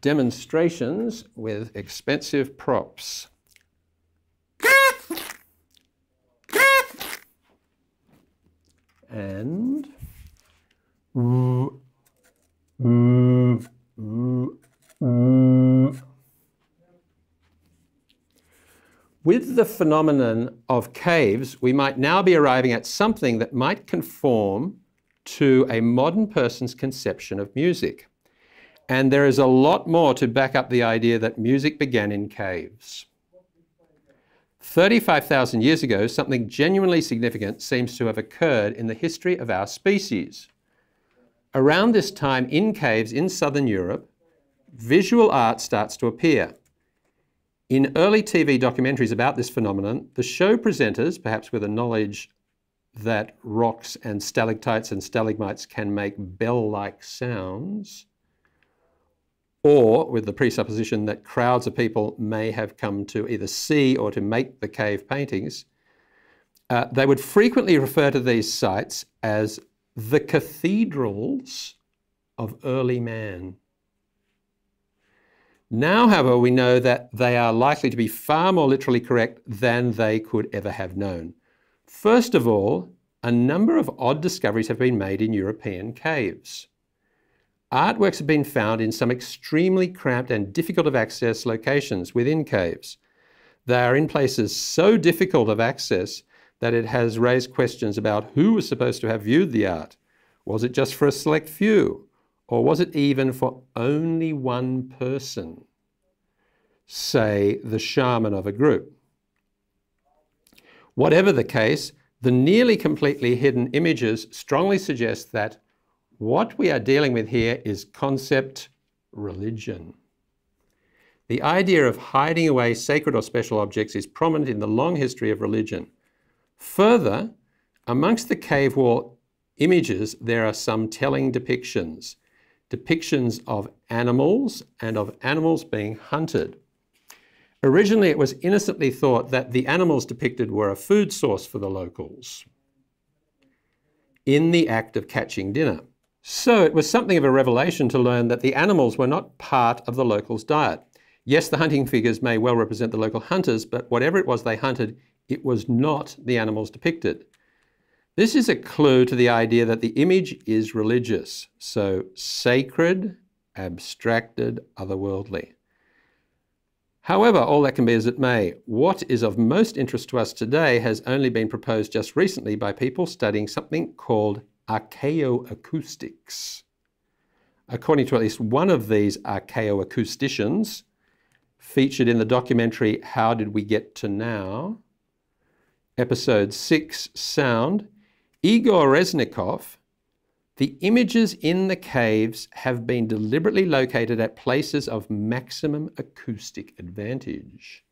demonstrations with expensive props. And With the phenomenon of caves, we might now be arriving at something that might conform to a modern person's conception of music. And there is a lot more to back up the idea that music began in caves. 35,000 years ago, something genuinely significant seems to have occurred in the history of our species. Around this time, in caves in southern Europe, visual art starts to appear. In early TV documentaries about this phenomenon, the show presenters, perhaps with a knowledge that rocks and stalactites and stalagmites can make bell like sounds, or with the presupposition that crowds of people may have come to either see or to make the cave paintings, uh, they would frequently refer to these sites as the cathedrals of early man. Now, however, we know that they are likely to be far more literally correct than they could ever have known. First of all, a number of odd discoveries have been made in European caves. Artworks have been found in some extremely cramped and difficult of access locations within caves. They are in places so difficult of access that it has raised questions about who was supposed to have viewed the art. Was it just for a select few? Or was it even for only one person? Say, the shaman of a group. Whatever the case, the nearly completely hidden images strongly suggest that what we are dealing with here is concept religion. The idea of hiding away sacred or special objects is prominent in the long history of religion. Further, amongst the cave wall images, there are some telling depictions. Depictions of animals and of animals being hunted. Originally, it was innocently thought that the animals depicted were a food source for the locals in the act of catching dinner. So it was something of a revelation to learn that the animals were not part of the locals' diet. Yes, the hunting figures may well represent the local hunters, but whatever it was they hunted, it was not the animals depicted. This is a clue to the idea that the image is religious, so sacred, abstracted, otherworldly. However, all that can be as it may, what is of most interest to us today has only been proposed just recently by people studying something called archaeoacoustics. According to at least one of these archaeoacousticians, featured in the documentary How Did We Get to Now, episode 6 Sound, Iegor Reznikoff, the images in the caves have been deliberately located at places of maximum acoustic advantage.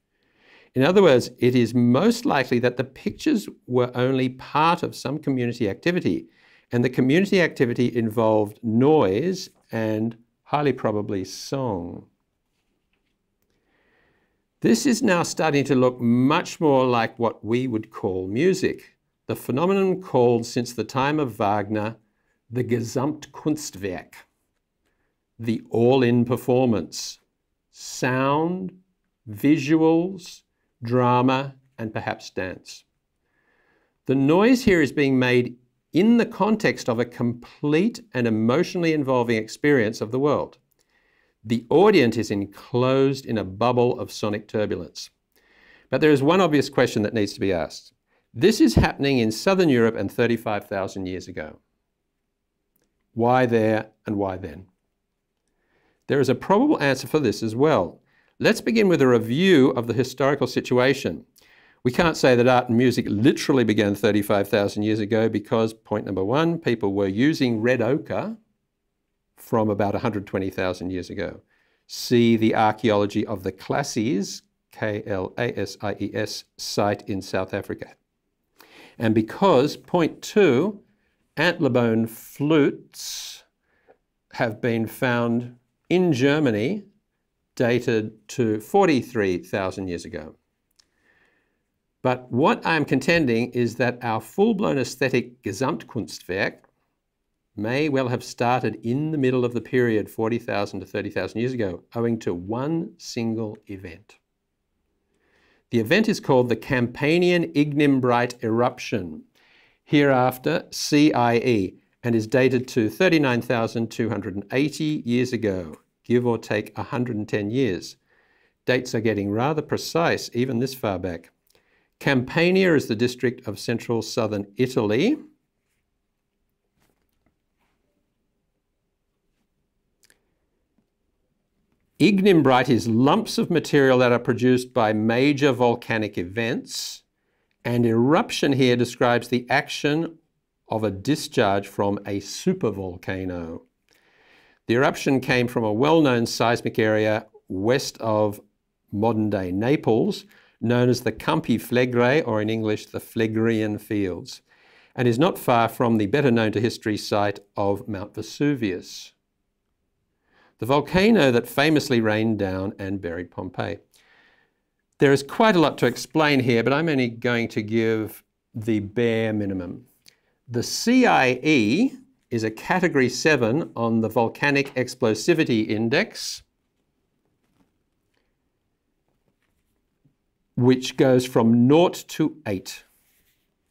In other words, it is most likely that the pictures were only part of some community activity and the community activity involved noise and highly probably song. This is now starting to look much more like what we would call music, the phenomenon called since the time of Wagner the Gesamtkunstwerk, the all-in performance, sound, visuals, drama, and perhaps dance. The noise here is being made in the context of a complete and emotionally involving experience of the world. The audience is enclosed in a bubble of sonic turbulence. But there is one obvious question that needs to be asked. This is happening in southern Europe and 35,000 years ago. Why there and why then? There is a probable answer for this as well. Let's begin with a review of the historical situation. We can't say that art and music literally began 35,000 years ago because, point number one, people were using red ochre from about 120,000 years ago. See the archaeology of the Klasies, K-L-A-S-I-E-S, site in South Africa. And because, point two, antlerbone flutes have been found in Germany dated to 43,000 years ago. But what I'm contending is that our full-blown aesthetic Gesamtkunstwerk may well have started in the middle of the period 40,000 to 30,000 years ago, owing to one single event. The event is called the Campanian Ignimbrite eruption, hereafter CIE, and is dated to 39,280 years ago, give or take 110 years. Dates are getting rather precise, even this far back. Campania is the district of central southern Italy. Ignimbrite is lumps of material that are produced by major volcanic events, and eruption here describes the action of a discharge from a supervolcano. The eruption came from a well-known seismic area west of modern-day Naples, known as the Campi Flegrei, or in English, the Phlegrean Fields, and is not far from the better known to history site of Mount Vesuvius the volcano that famously rained down and buried Pompeii. There is quite a lot to explain here, but I'm only going to give the bare minimum. The CIE is a category 7 on the Volcanic Explosivity Index, which goes from 0 to 8.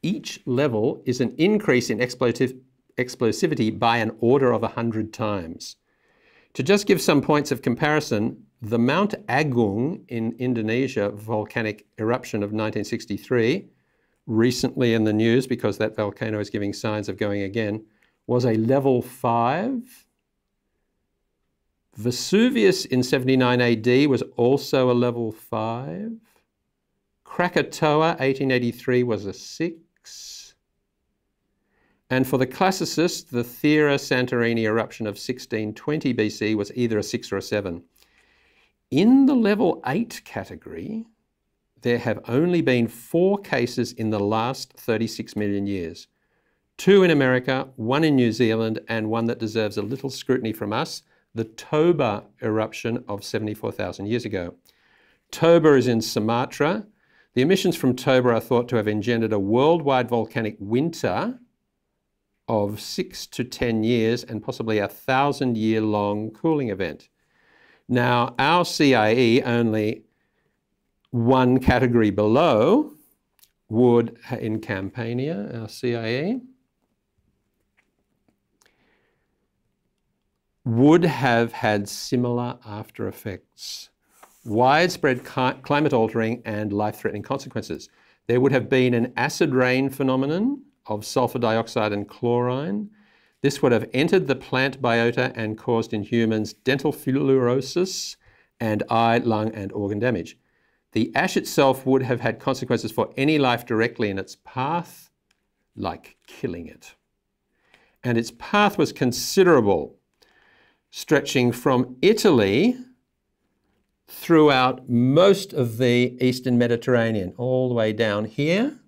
Each level is an increase in explosivity by an order of 100 times. To just give some points of comparison, the Mount Agung in Indonesia volcanic eruption of 1963, recently in the news because that volcano is giving signs of going again, was a level 5. Vesuvius in 79 AD was also a level 5. Krakatoa 1883 was a 6. And for the classicists, the Thera Santorini eruption of 1620 BC was either a 6 or a 7. In the level 8 category, there have only been four cases in the last 36 million years. Two in America, one in New Zealand, and one that deserves a little scrutiny from us, the Toba eruption of 74,000 years ago. Toba is in Sumatra. The emissions from Toba are thought to have engendered a worldwide volcanic winter of six to 10 years and possibly a thousand year long cooling event. Now, our CIE, only one category below, would, in Campania, our CIE, would have had similar after effects. Widespread climate altering and life threatening consequences. There would have been an acid rain phenomenon of sulfur dioxide and chlorine. This would have entered the plant biota and caused in humans dental fluorosis and eye, lung, and organ damage. The ash itself would have had consequences for any life directly in its path, like killing it. And its path was considerable, stretching from Italy throughout most of the eastern Mediterranean, all the way down here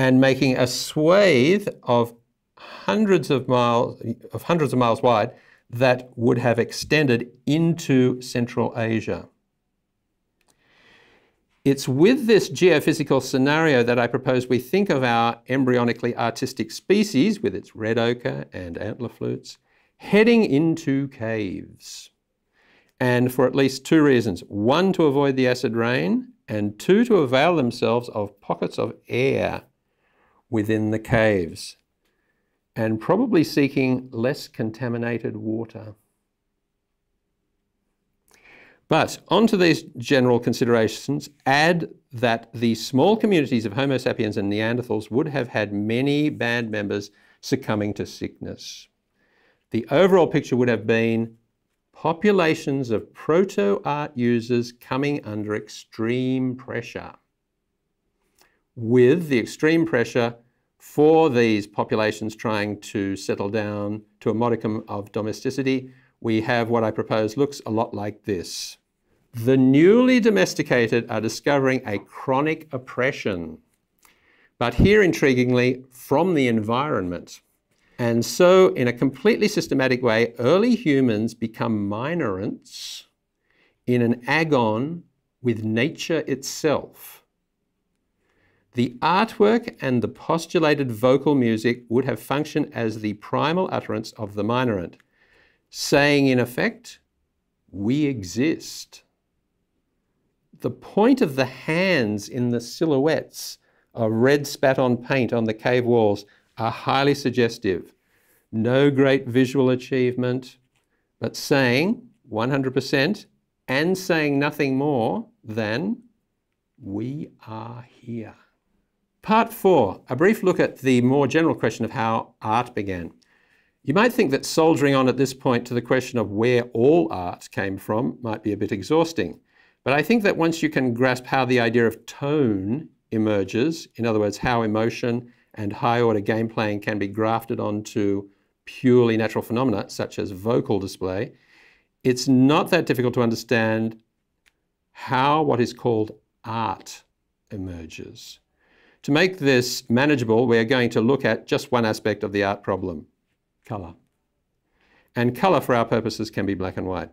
and making a swathe of hundreds of miles, of hundreds of miles wide that would have extended into Central Asia. It's with this geophysical scenario that I propose we think of our embryonically artistic species, with its red ochre and antler flutes, heading into caves. And for at least two reasons. One, to avoid the acid rain, and two, to avail themselves of pockets of air within the caves and probably seeking less contaminated water. But onto these general considerations, add that the small communities of Homo sapiens and Neanderthals would have had many band members succumbing to sickness. The overall picture would have been populations of proto-art users coming under extreme pressure with the extreme pressure for these populations trying to settle down to a modicum of domesticity, we have what I propose looks a lot like this. The newly domesticated are discovering a chronic oppression, but here intriguingly, from the environment. And so, in a completely systematic way, early humans become minorants in an agon with nature itself the artwork and the postulated vocal music would have functioned as the primal utterance of the minorant, saying in effect, we exist. The point of the hands in the silhouettes of red spat on paint on the cave walls are highly suggestive. No great visual achievement, but saying 100% and saying nothing more than we are here. Part four, a brief look at the more general question of how art began. You might think that soldiering on at this point to the question of where all art came from might be a bit exhausting. But I think that once you can grasp how the idea of tone emerges, in other words, how emotion and high order game playing can be grafted onto purely natural phenomena, such as vocal display, it's not that difficult to understand how what is called art emerges. To make this manageable, we are going to look at just one aspect of the art problem, colour. And colour for our purposes can be black and white.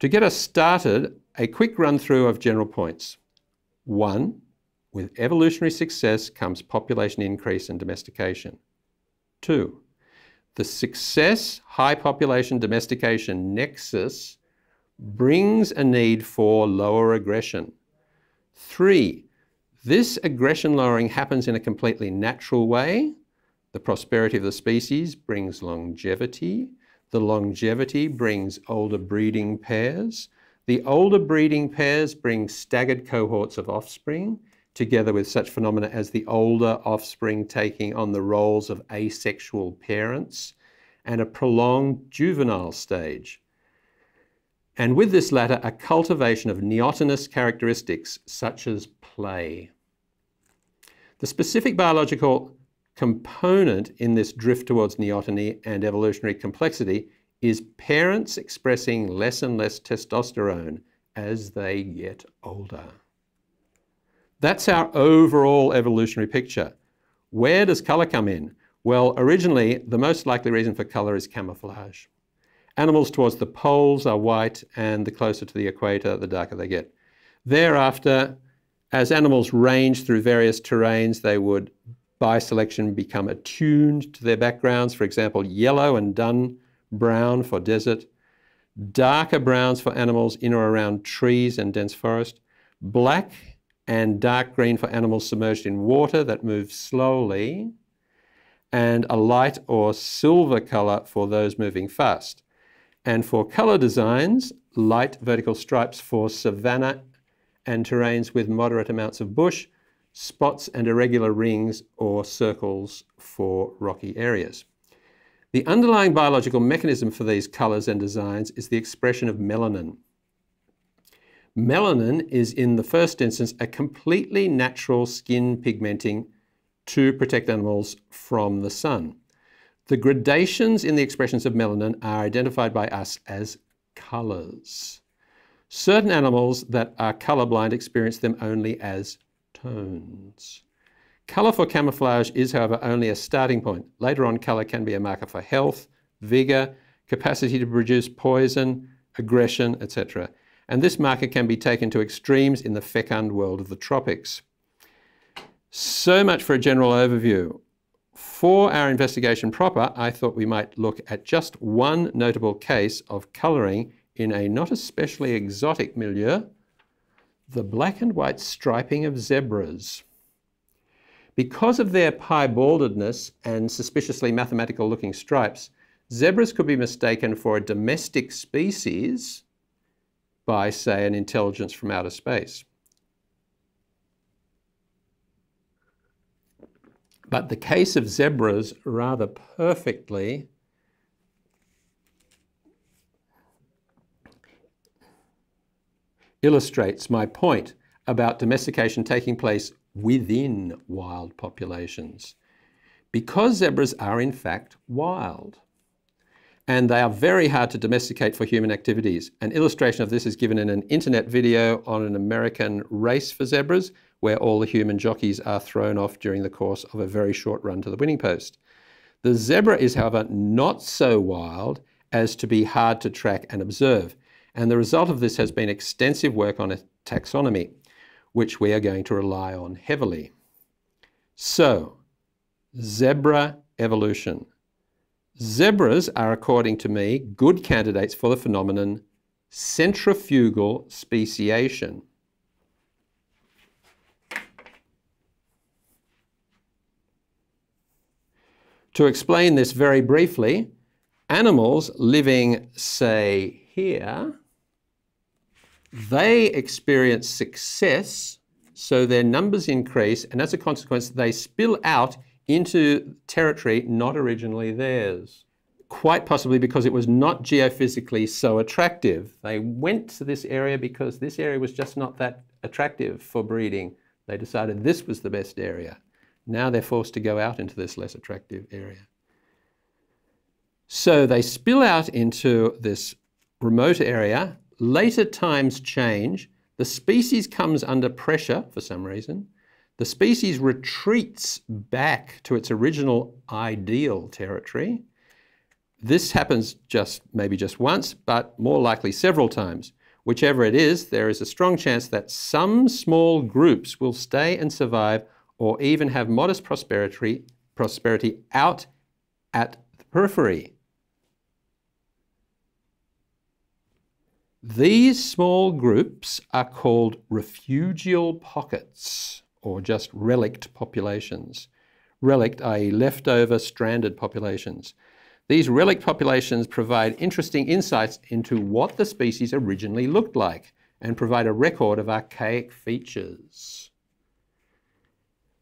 To get us started, a quick run through of general points. One, with evolutionary success comes population increase and domestication. Two, the success high population domestication nexus brings a need for lower aggression. Three, this aggression lowering happens in a completely natural way. The prosperity of the species brings longevity. The longevity brings older breeding pairs. The older breeding pairs bring staggered cohorts of offspring, together with such phenomena as the older offspring taking on the roles of asexual parents and a prolonged juvenile stage. And with this latter, a cultivation of neotenous characteristics such as play. The specific biological component in this drift towards neoteny and evolutionary complexity is parents expressing less and less testosterone as they get older. That's our overall evolutionary picture. Where does colour come in? Well, originally, the most likely reason for colour is camouflage. Animals towards the poles are white, and the closer to the equator, the darker they get. Thereafter, as animals range through various terrains, they would, by selection, become attuned to their backgrounds. For example, yellow and dun brown for desert, darker browns for animals in or around trees and dense forest, black and dark green for animals submerged in water that move slowly, and a light or silver color for those moving fast. And for color designs, light vertical stripes for savanna and terrains with moderate amounts of bush, spots and irregular rings or circles for rocky areas. The underlying biological mechanism for these colours and designs is the expression of melanin. Melanin is, in the first instance, a completely natural skin pigmenting to protect animals from the sun. The gradations in the expressions of melanin are identified by us as colours. Certain animals that are colorblind experience them only as tones. Colour for camouflage is, however, only a starting point. Later on, colour can be a marker for health, vigour, capacity to produce poison, aggression, etc. And this marker can be taken to extremes in the fecund world of the tropics. So much for a general overview. For our investigation proper, I thought we might look at just one notable case of colouring in a not especially exotic milieu, the black and white striping of zebras. Because of their piebaldedness and suspiciously mathematical looking stripes, zebras could be mistaken for a domestic species by, say, an intelligence from outer space. But the case of zebras rather perfectly illustrates my point about domestication taking place within wild populations. Because zebras are in fact wild, and they are very hard to domesticate for human activities. An illustration of this is given in an internet video on an American race for zebras, where all the human jockeys are thrown off during the course of a very short run to the winning post. The zebra is, however, not so wild as to be hard to track and observe. And the result of this has been extensive work on a taxonomy, which we are going to rely on heavily. So, zebra evolution. Zebras are, according to me, good candidates for the phenomenon centrifugal speciation. To explain this very briefly, animals living, say, here, they experience success, so their numbers increase, and as a consequence, they spill out into territory not originally theirs. Quite possibly because it was not geophysically so attractive. They went to this area because this area was just not that attractive for breeding. They decided this was the best area. Now they're forced to go out into this less attractive area. So they spill out into this remote area. Later times change. The species comes under pressure for some reason. The species retreats back to its original ideal territory. This happens just maybe just once, but more likely several times. Whichever it is, there is a strong chance that some small groups will stay and survive or even have modest prosperity, prosperity out at the periphery. These small groups are called refugial pockets or just relict populations. Relict, i.e., leftover stranded populations. These relict populations provide interesting insights into what the species originally looked like and provide a record of archaic features.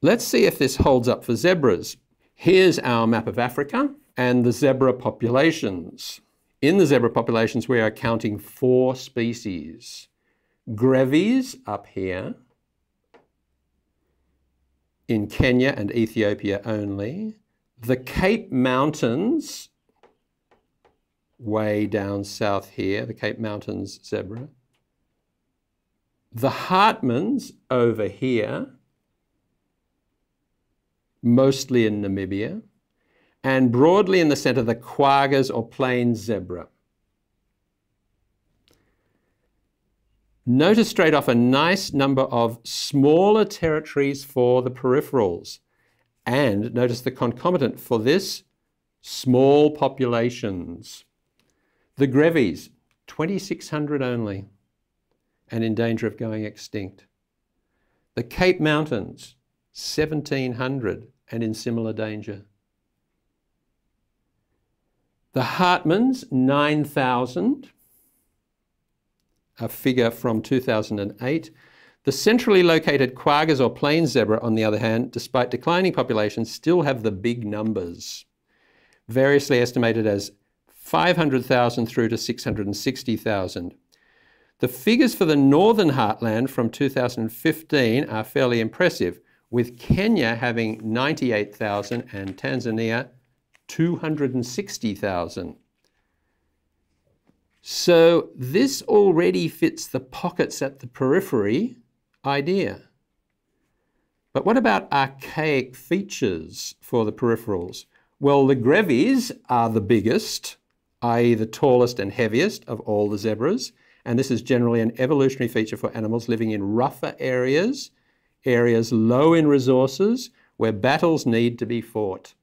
Let's see if this holds up for zebras. Here's our map of Africa and the zebra populations. In the zebra populations, we are counting four species. Grevy's up here, in Kenya and Ethiopia only. The Cape Mountains, way down south here, the Cape Mountains zebra. The Hartmanns over here, mostly in Namibia and broadly in the center, the quaggas or plain zebra. Notice straight off a nice number of smaller territories for the peripherals. And notice the concomitant for this, small populations. The Grevy's, 2,600 only, and in danger of going extinct. The Cape Mountains, 1,700 and in similar danger. The Hartmanns, 9,000, a figure from 2008. The centrally located quaggas or plains zebra, on the other hand, despite declining populations, still have the big numbers, variously estimated as 500,000 through to 660,000. The figures for the northern heartland from 2015 are fairly impressive, with Kenya having 98,000 and Tanzania 260,000. So this already fits the pockets at the periphery idea. But what about archaic features for the peripherals? Well, the Grevy's are the biggest, i.e. the tallest and heaviest of all the zebras, and this is generally an evolutionary feature for animals living in rougher areas, areas low in resources, where battles need to be fought.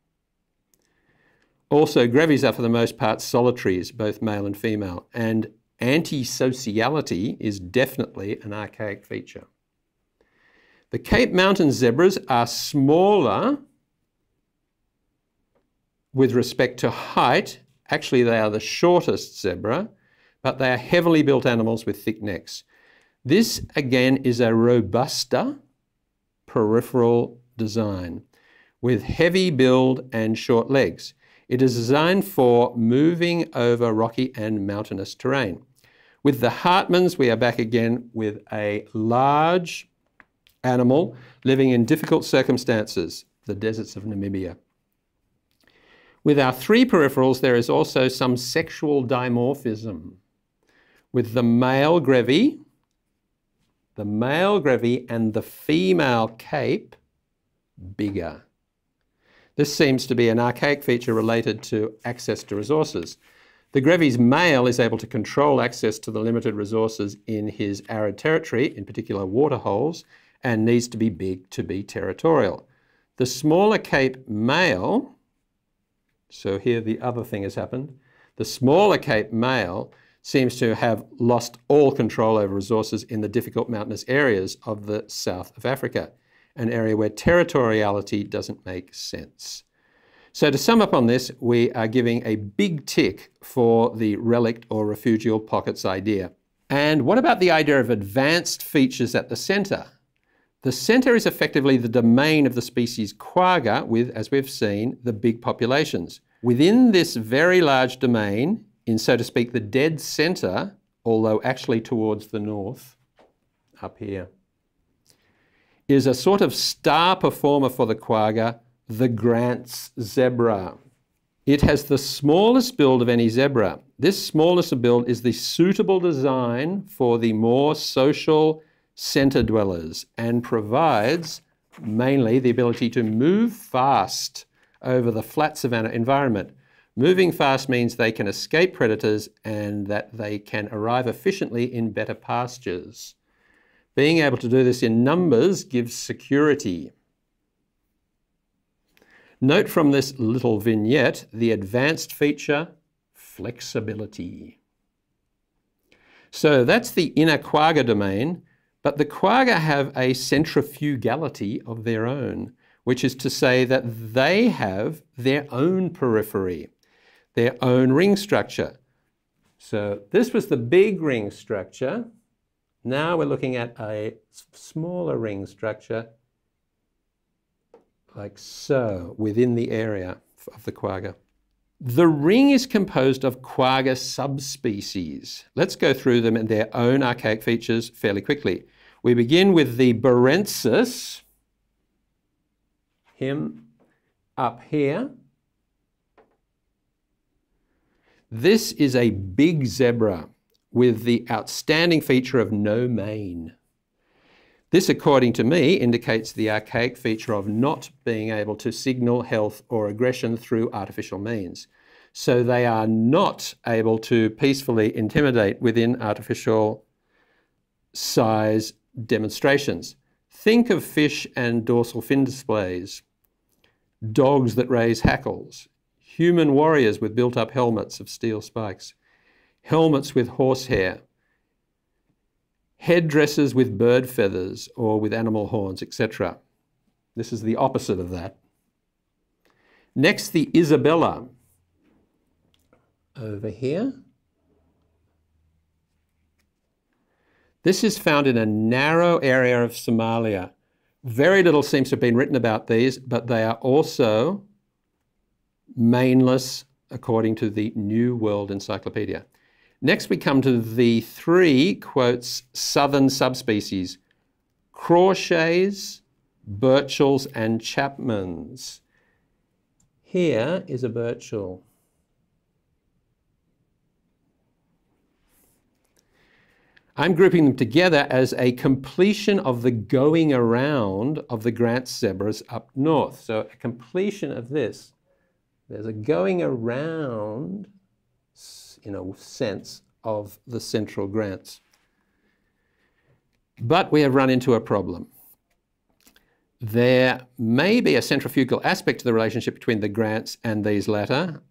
Also, Grevy's are for the most part solitaries, both male and female, and antisociality is definitely an archaic feature. The Cape Mountain zebras are smaller with respect to height. Actually, they are the shortest zebra, but they are heavily built animals with thick necks. This, again, is a robuster peripheral design with heavy build and short legs. It is designed for moving over rocky and mountainous terrain. With the Hartmanns, we are back again with a large animal living in difficult circumstances, the deserts of Namibia. With our three peripherals, there is also some sexual dimorphism. With the male grevy, the male grevy and the female cape bigger. This seems to be an archaic feature related to access to resources. The Grevy's male is able to control access to the limited resources in his arid territory, in particular waterholes, and needs to be big to be territorial. The smaller Cape male, so here the other thing has happened, the smaller Cape male seems to have lost all control over resources in the difficult mountainous areas of the south of Africa an area where territoriality doesn't make sense. So to sum up on this, we are giving a big tick for the relict or refugial pockets idea. And what about the idea of advanced features at the centre? The centre is effectively the domain of the species quagga with, as we've seen, the big populations. Within this very large domain, in so to speak the dead centre, although actually towards the north, up here, is a sort of star performer for the quagga, the Grant's zebra. It has the smallest build of any zebra. This smallness of build is the suitable design for the more social centre dwellers and provides mainly the ability to move fast over the flat savanna environment. Moving fast means they can escape predators and that they can arrive efficiently in better pastures. Being able to do this in numbers gives security. Note from this little vignette the advanced feature, flexibility. So that's the inner quagga domain. But the quagga have a centrifugality of their own, which is to say that they have their own periphery, their own ring structure. So this was the big ring structure. Now we're looking at a smaller ring structure like so within the area of the quagga. The ring is composed of quagga subspecies. Let's go through them and their own archaic features fairly quickly. We begin with the borensis, him up here. This is a big zebra with the outstanding feature of no mane. This, according to me, indicates the archaic feature of not being able to signal health or aggression through artificial means. So they are not able to peacefully intimidate within artificial size demonstrations. Think of fish and dorsal fin displays, dogs that raise hackles, human warriors with built up helmets of steel spikes, helmets with horsehair, headdresses with bird feathers or with animal horns, etc. This is the opposite of that. Next, the Isabella. Over here. This is found in a narrow area of Somalia. Very little seems to have been written about these, but they are also maneless according to the New World Encyclopedia. Next, we come to the three, quotes, southern subspecies, Crawshays, Burchells, and Chapmans. Here is a Burchell. I'm grouping them together as a completion of the going around of the Grant zebras up north. So a completion of this. There's a going around in a sense of the central grants. But we have run into a problem. There may be a centrifugal aspect to the relationship between the grants and these latter,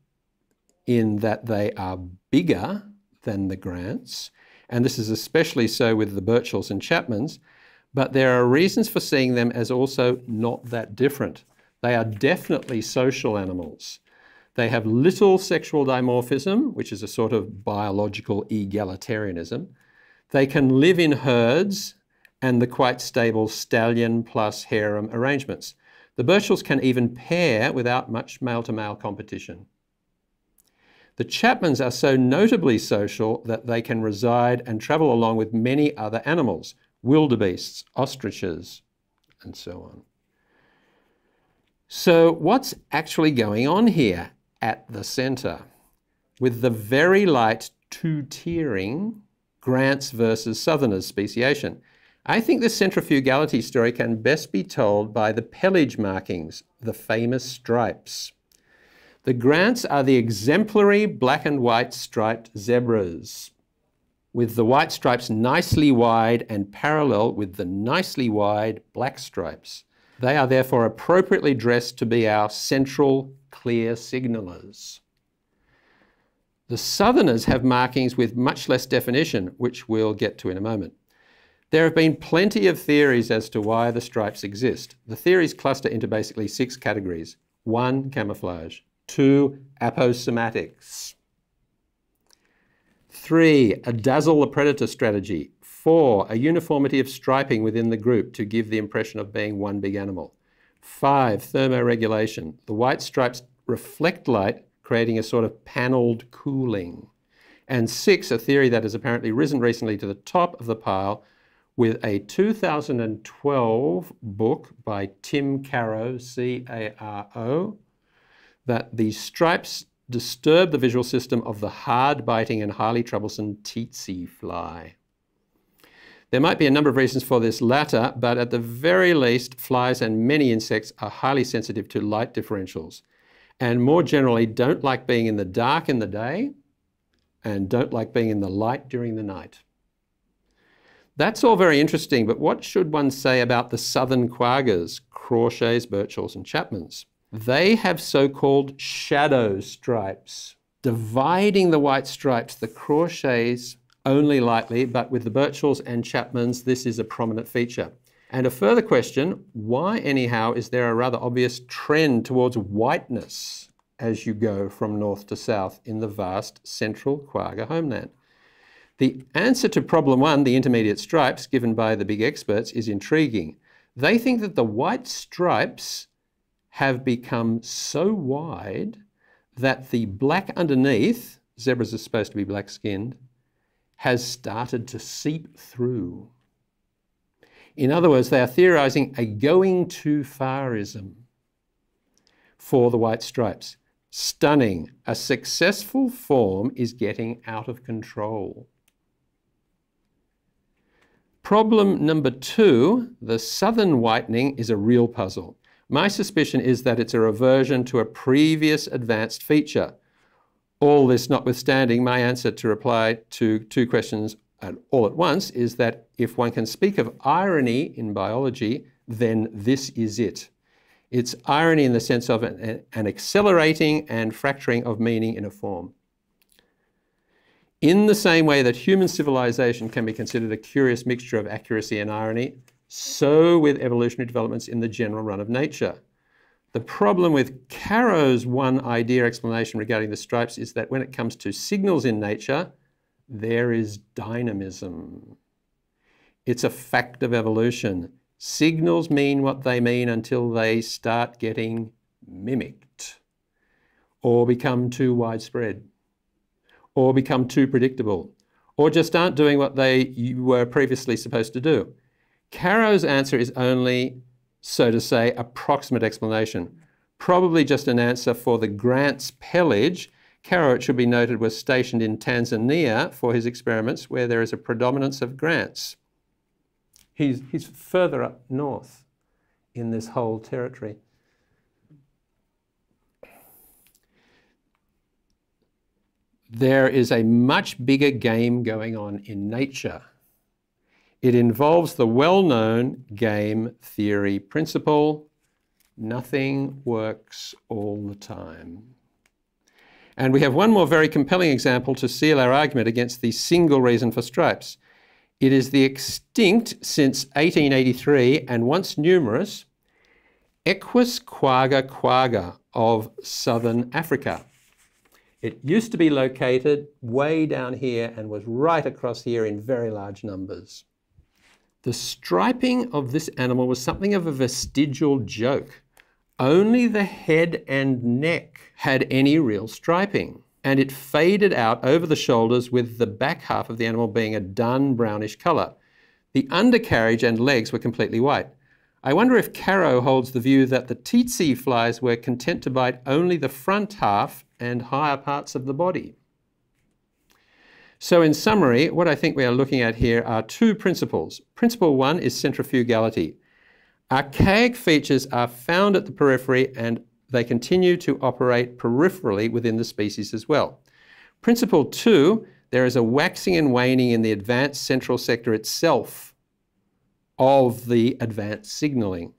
in that they are bigger than the grants, and this is especially so with the Burchells and Chapmans, but there are reasons for seeing them as also not that different. They are definitely social animals. They have little sexual dimorphism, which is a sort of biological egalitarianism. They can live in herds and the quite stable stallion plus harem arrangements. The Burchells can even pair without much male-to-male -male competition. The Chapmans are so notably social that they can reside and travel along with many other animals, wildebeests, ostriches, and so on. So what's actually going on here? At the centre, with the very light two-tiering Grants versus Southerners speciation. I think the centrifugality story can best be told by the pelage markings, the famous stripes. The Grants are the exemplary black and white striped zebras, with the white stripes nicely wide and parallel with the nicely wide black stripes. They are therefore appropriately dressed to be our central clear signalers. The southerners have markings with much less definition, which we'll get to in a moment. There have been plenty of theories as to why the stripes exist. The theories cluster into basically six categories. One, camouflage. Two, aposematics. Three, a dazzle the predator strategy. Four, a uniformity of striping within the group to give the impression of being one big animal. Five, thermoregulation. The white stripes reflect light, creating a sort of panelled cooling. And six, a theory that has apparently risen recently to the top of the pile with a 2012 book by Tim Caro, C A R O, that the stripes disturb the visual system of the hard biting and highly troublesome tsetse fly. There might be a number of reasons for this latter, but at the very least, flies and many insects are highly sensitive to light differentials and more generally don't like being in the dark in the day and don't like being in the light during the night. That's all very interesting, but what should one say about the southern quaggas, Crawshays, Burchells, and Chapmans? They have so-called shadow stripes, dividing the white stripes. The Crawshays only lightly, but with the Burchells and Chapmans, this is a prominent feature. And a further question, why anyhow is there a rather obvious trend towards whiteness as you go from north to south in the vast central quagga homeland? The answer to problem one, the intermediate stripes, given by the big experts, is intriguing. They think that the white stripes have become so wide that the black underneath, zebras are supposed to be black skinned, has started to seep through. In other words, they are theorizing a going too farism for the white stripes. Stunning. A successful form is getting out of control. Problem number two, the southern whitening is a real puzzle. My suspicion is that it's a reversion to a previous advanced feature. All this notwithstanding, my answer to reply to two questions all at once is that if one can speak of irony in biology, then this is it. It's irony in the sense of an, an accelerating and fracturing of meaning in a form. In the same way that human civilization can be considered a curious mixture of accuracy and irony, so with evolutionary developments in the general run of nature. The problem with Caro's one idea explanation regarding the stripes is that when it comes to signals in nature, there is dynamism. It's a fact of evolution. Signals mean what they mean until they start getting mimicked or become too widespread or become too predictable, or just aren't doing what they were previously supposed to do. Caro's answer is only, so to say, approximate explanation, probably just an answer for the Grant's pelage. Caro, it should be noted, was stationed in Tanzania for his experiments where there is a predominance of grants. He's, he's further up north in this whole territory. there is a much bigger game going on in nature. It involves the well-known game theory principle, nothing works all the time. And we have one more very compelling example to seal our argument against the single reason for stripes. It is the extinct since 1883 and once numerous Equus quagga quagga of southern Africa. It used to be located way down here and was right across here in very large numbers. The striping of this animal was something of a vestigial joke. Only the head and neck had any real striping, and it faded out over the shoulders with the back half of the animal being a dun brownish colour. The undercarriage and legs were completely white. I wonder if Caro holds the view that the tsetse flies were content to bite only the front half and higher parts of the body. So in summary, what I think we are looking at here are two principles. Principle one is centrifugality. Archaic features are found at the periphery and they continue to operate peripherally within the species as well. Principle two, there is a waxing and waning in the advanced central sector itself of the advanced signaling.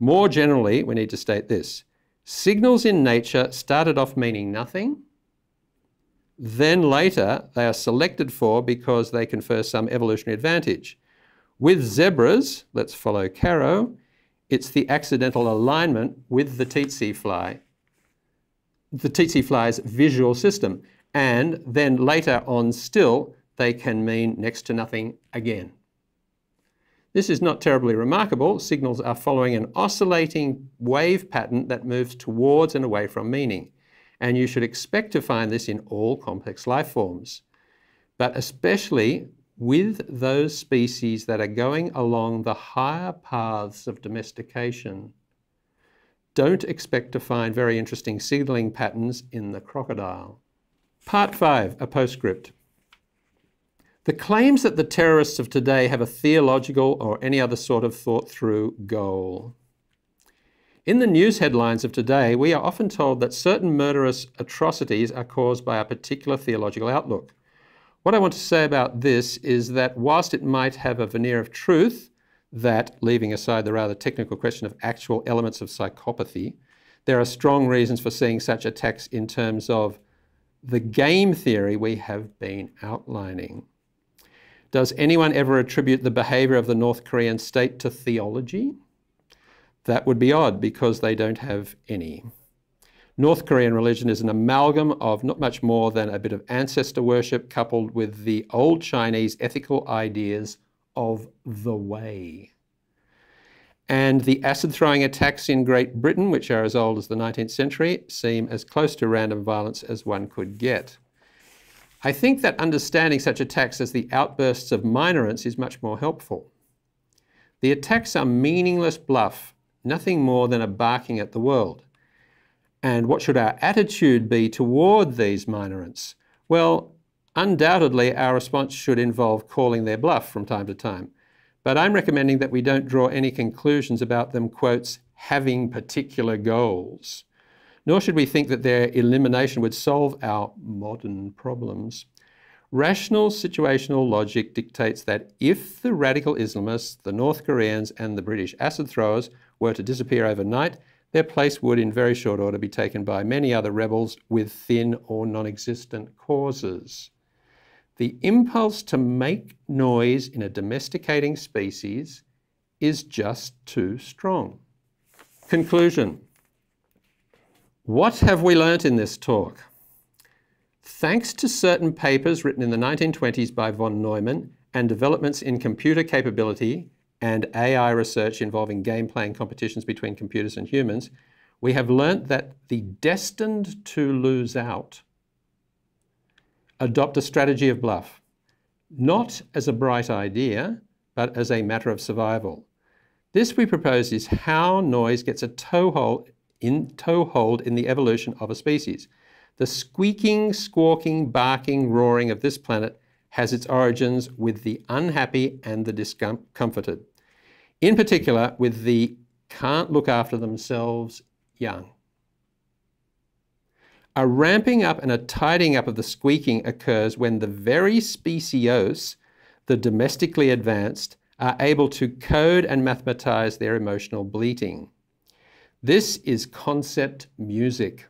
More generally, we need to state this. Signals in nature started off meaning nothing. Then later, they are selected for because they confer some evolutionary advantage. With zebras, let's follow Caro, It's the accidental alignment with the tsetse fly, the tsetse fly's visual system. And then later on still, they can mean next to nothing again. This is not terribly remarkable. Signals are following an oscillating wave pattern that moves towards and away from meaning. And you should expect to find this in all complex life forms, but especially with those species that are going along the higher paths of domestication. Don't expect to find very interesting signaling patterns in the crocodile. Part 5, a postscript. The claims that the terrorists of today have a theological or any other sort of thought through goal. In the news headlines of today, we are often told that certain murderous atrocities are caused by a particular theological outlook. What I want to say about this is that whilst it might have a veneer of truth, that, leaving aside the rather technical question of actual elements of psychopathy, there are strong reasons for seeing such attacks in terms of the game theory we have been outlining. Does anyone ever attribute the behavior of the North Korean state to theology? That would be odd because they don't have any. North Korean religion is an amalgam of not much more than a bit of ancestor worship coupled with the old Chinese ethical ideas of the way. And the acid throwing attacks in Great Britain, which are as old as the 19th century, seem as close to random violence as one could get. I think that understanding such attacks as the outbursts of minorants is much more helpful. The attacks are meaningless bluff, nothing more than a barking at the world. And what should our attitude be toward these minorants? Well, undoubtedly, our response should involve calling their bluff from time to time. But I'm recommending that we don't draw any conclusions about them, quotes, having particular goals nor should we think that their elimination would solve our modern problems. Rational situational logic dictates that if the radical Islamists, the North Koreans, and the British acid throwers were to disappear overnight, their place would in very short order be taken by many other rebels with thin or non existent causes. The impulse to make noise in a domesticating species is just too strong. Conclusion what have we learnt in this talk? Thanks to certain papers written in the 1920s by von Neumann and developments in computer capability and AI research involving game playing competitions between computers and humans, we have learnt that the destined to lose out adopt a strategy of bluff, not as a bright idea, but as a matter of survival. This, we propose, is how noise gets a toehold in toehold in the evolution of a species. The squeaking, squawking, barking, roaring of this planet has its origins with the unhappy and the discomforted. In particular, with the can't look after themselves young. A ramping up and a tidying up of the squeaking occurs when the very speciose, the domestically advanced, are able to code and mathematize their emotional bleating. This is concept music.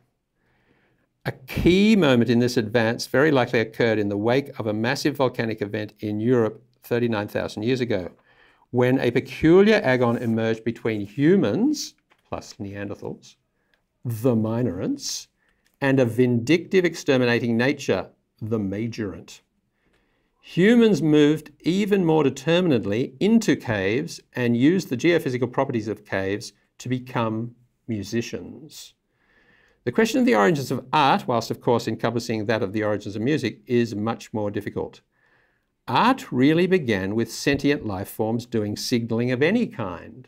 A key moment in this advance very likely occurred in the wake of a massive volcanic event in Europe 39,000 years ago, when a peculiar agon emerged between humans, plus Neanderthals, the minorants, and a vindictive exterminating nature, the majorant. Humans moved even more determinedly into caves and used the geophysical properties of caves to become musicians. The question of the origins of art, whilst of course encompassing that of the origins of music, is much more difficult. Art really began with sentient life forms doing signaling of any kind.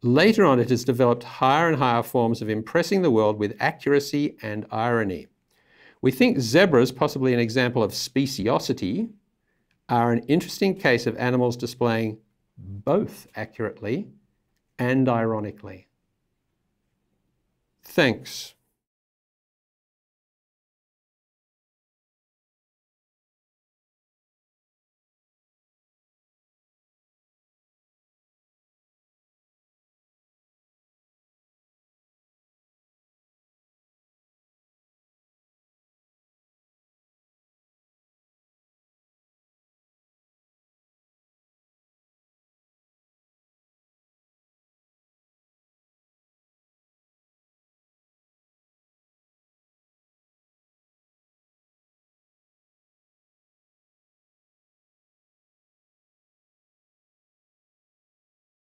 Later on, it has developed higher and higher forms of impressing the world with accuracy and irony. We think zebras, possibly an example of speciosity, are an interesting case of animals displaying both accurately and ironically. Thanks.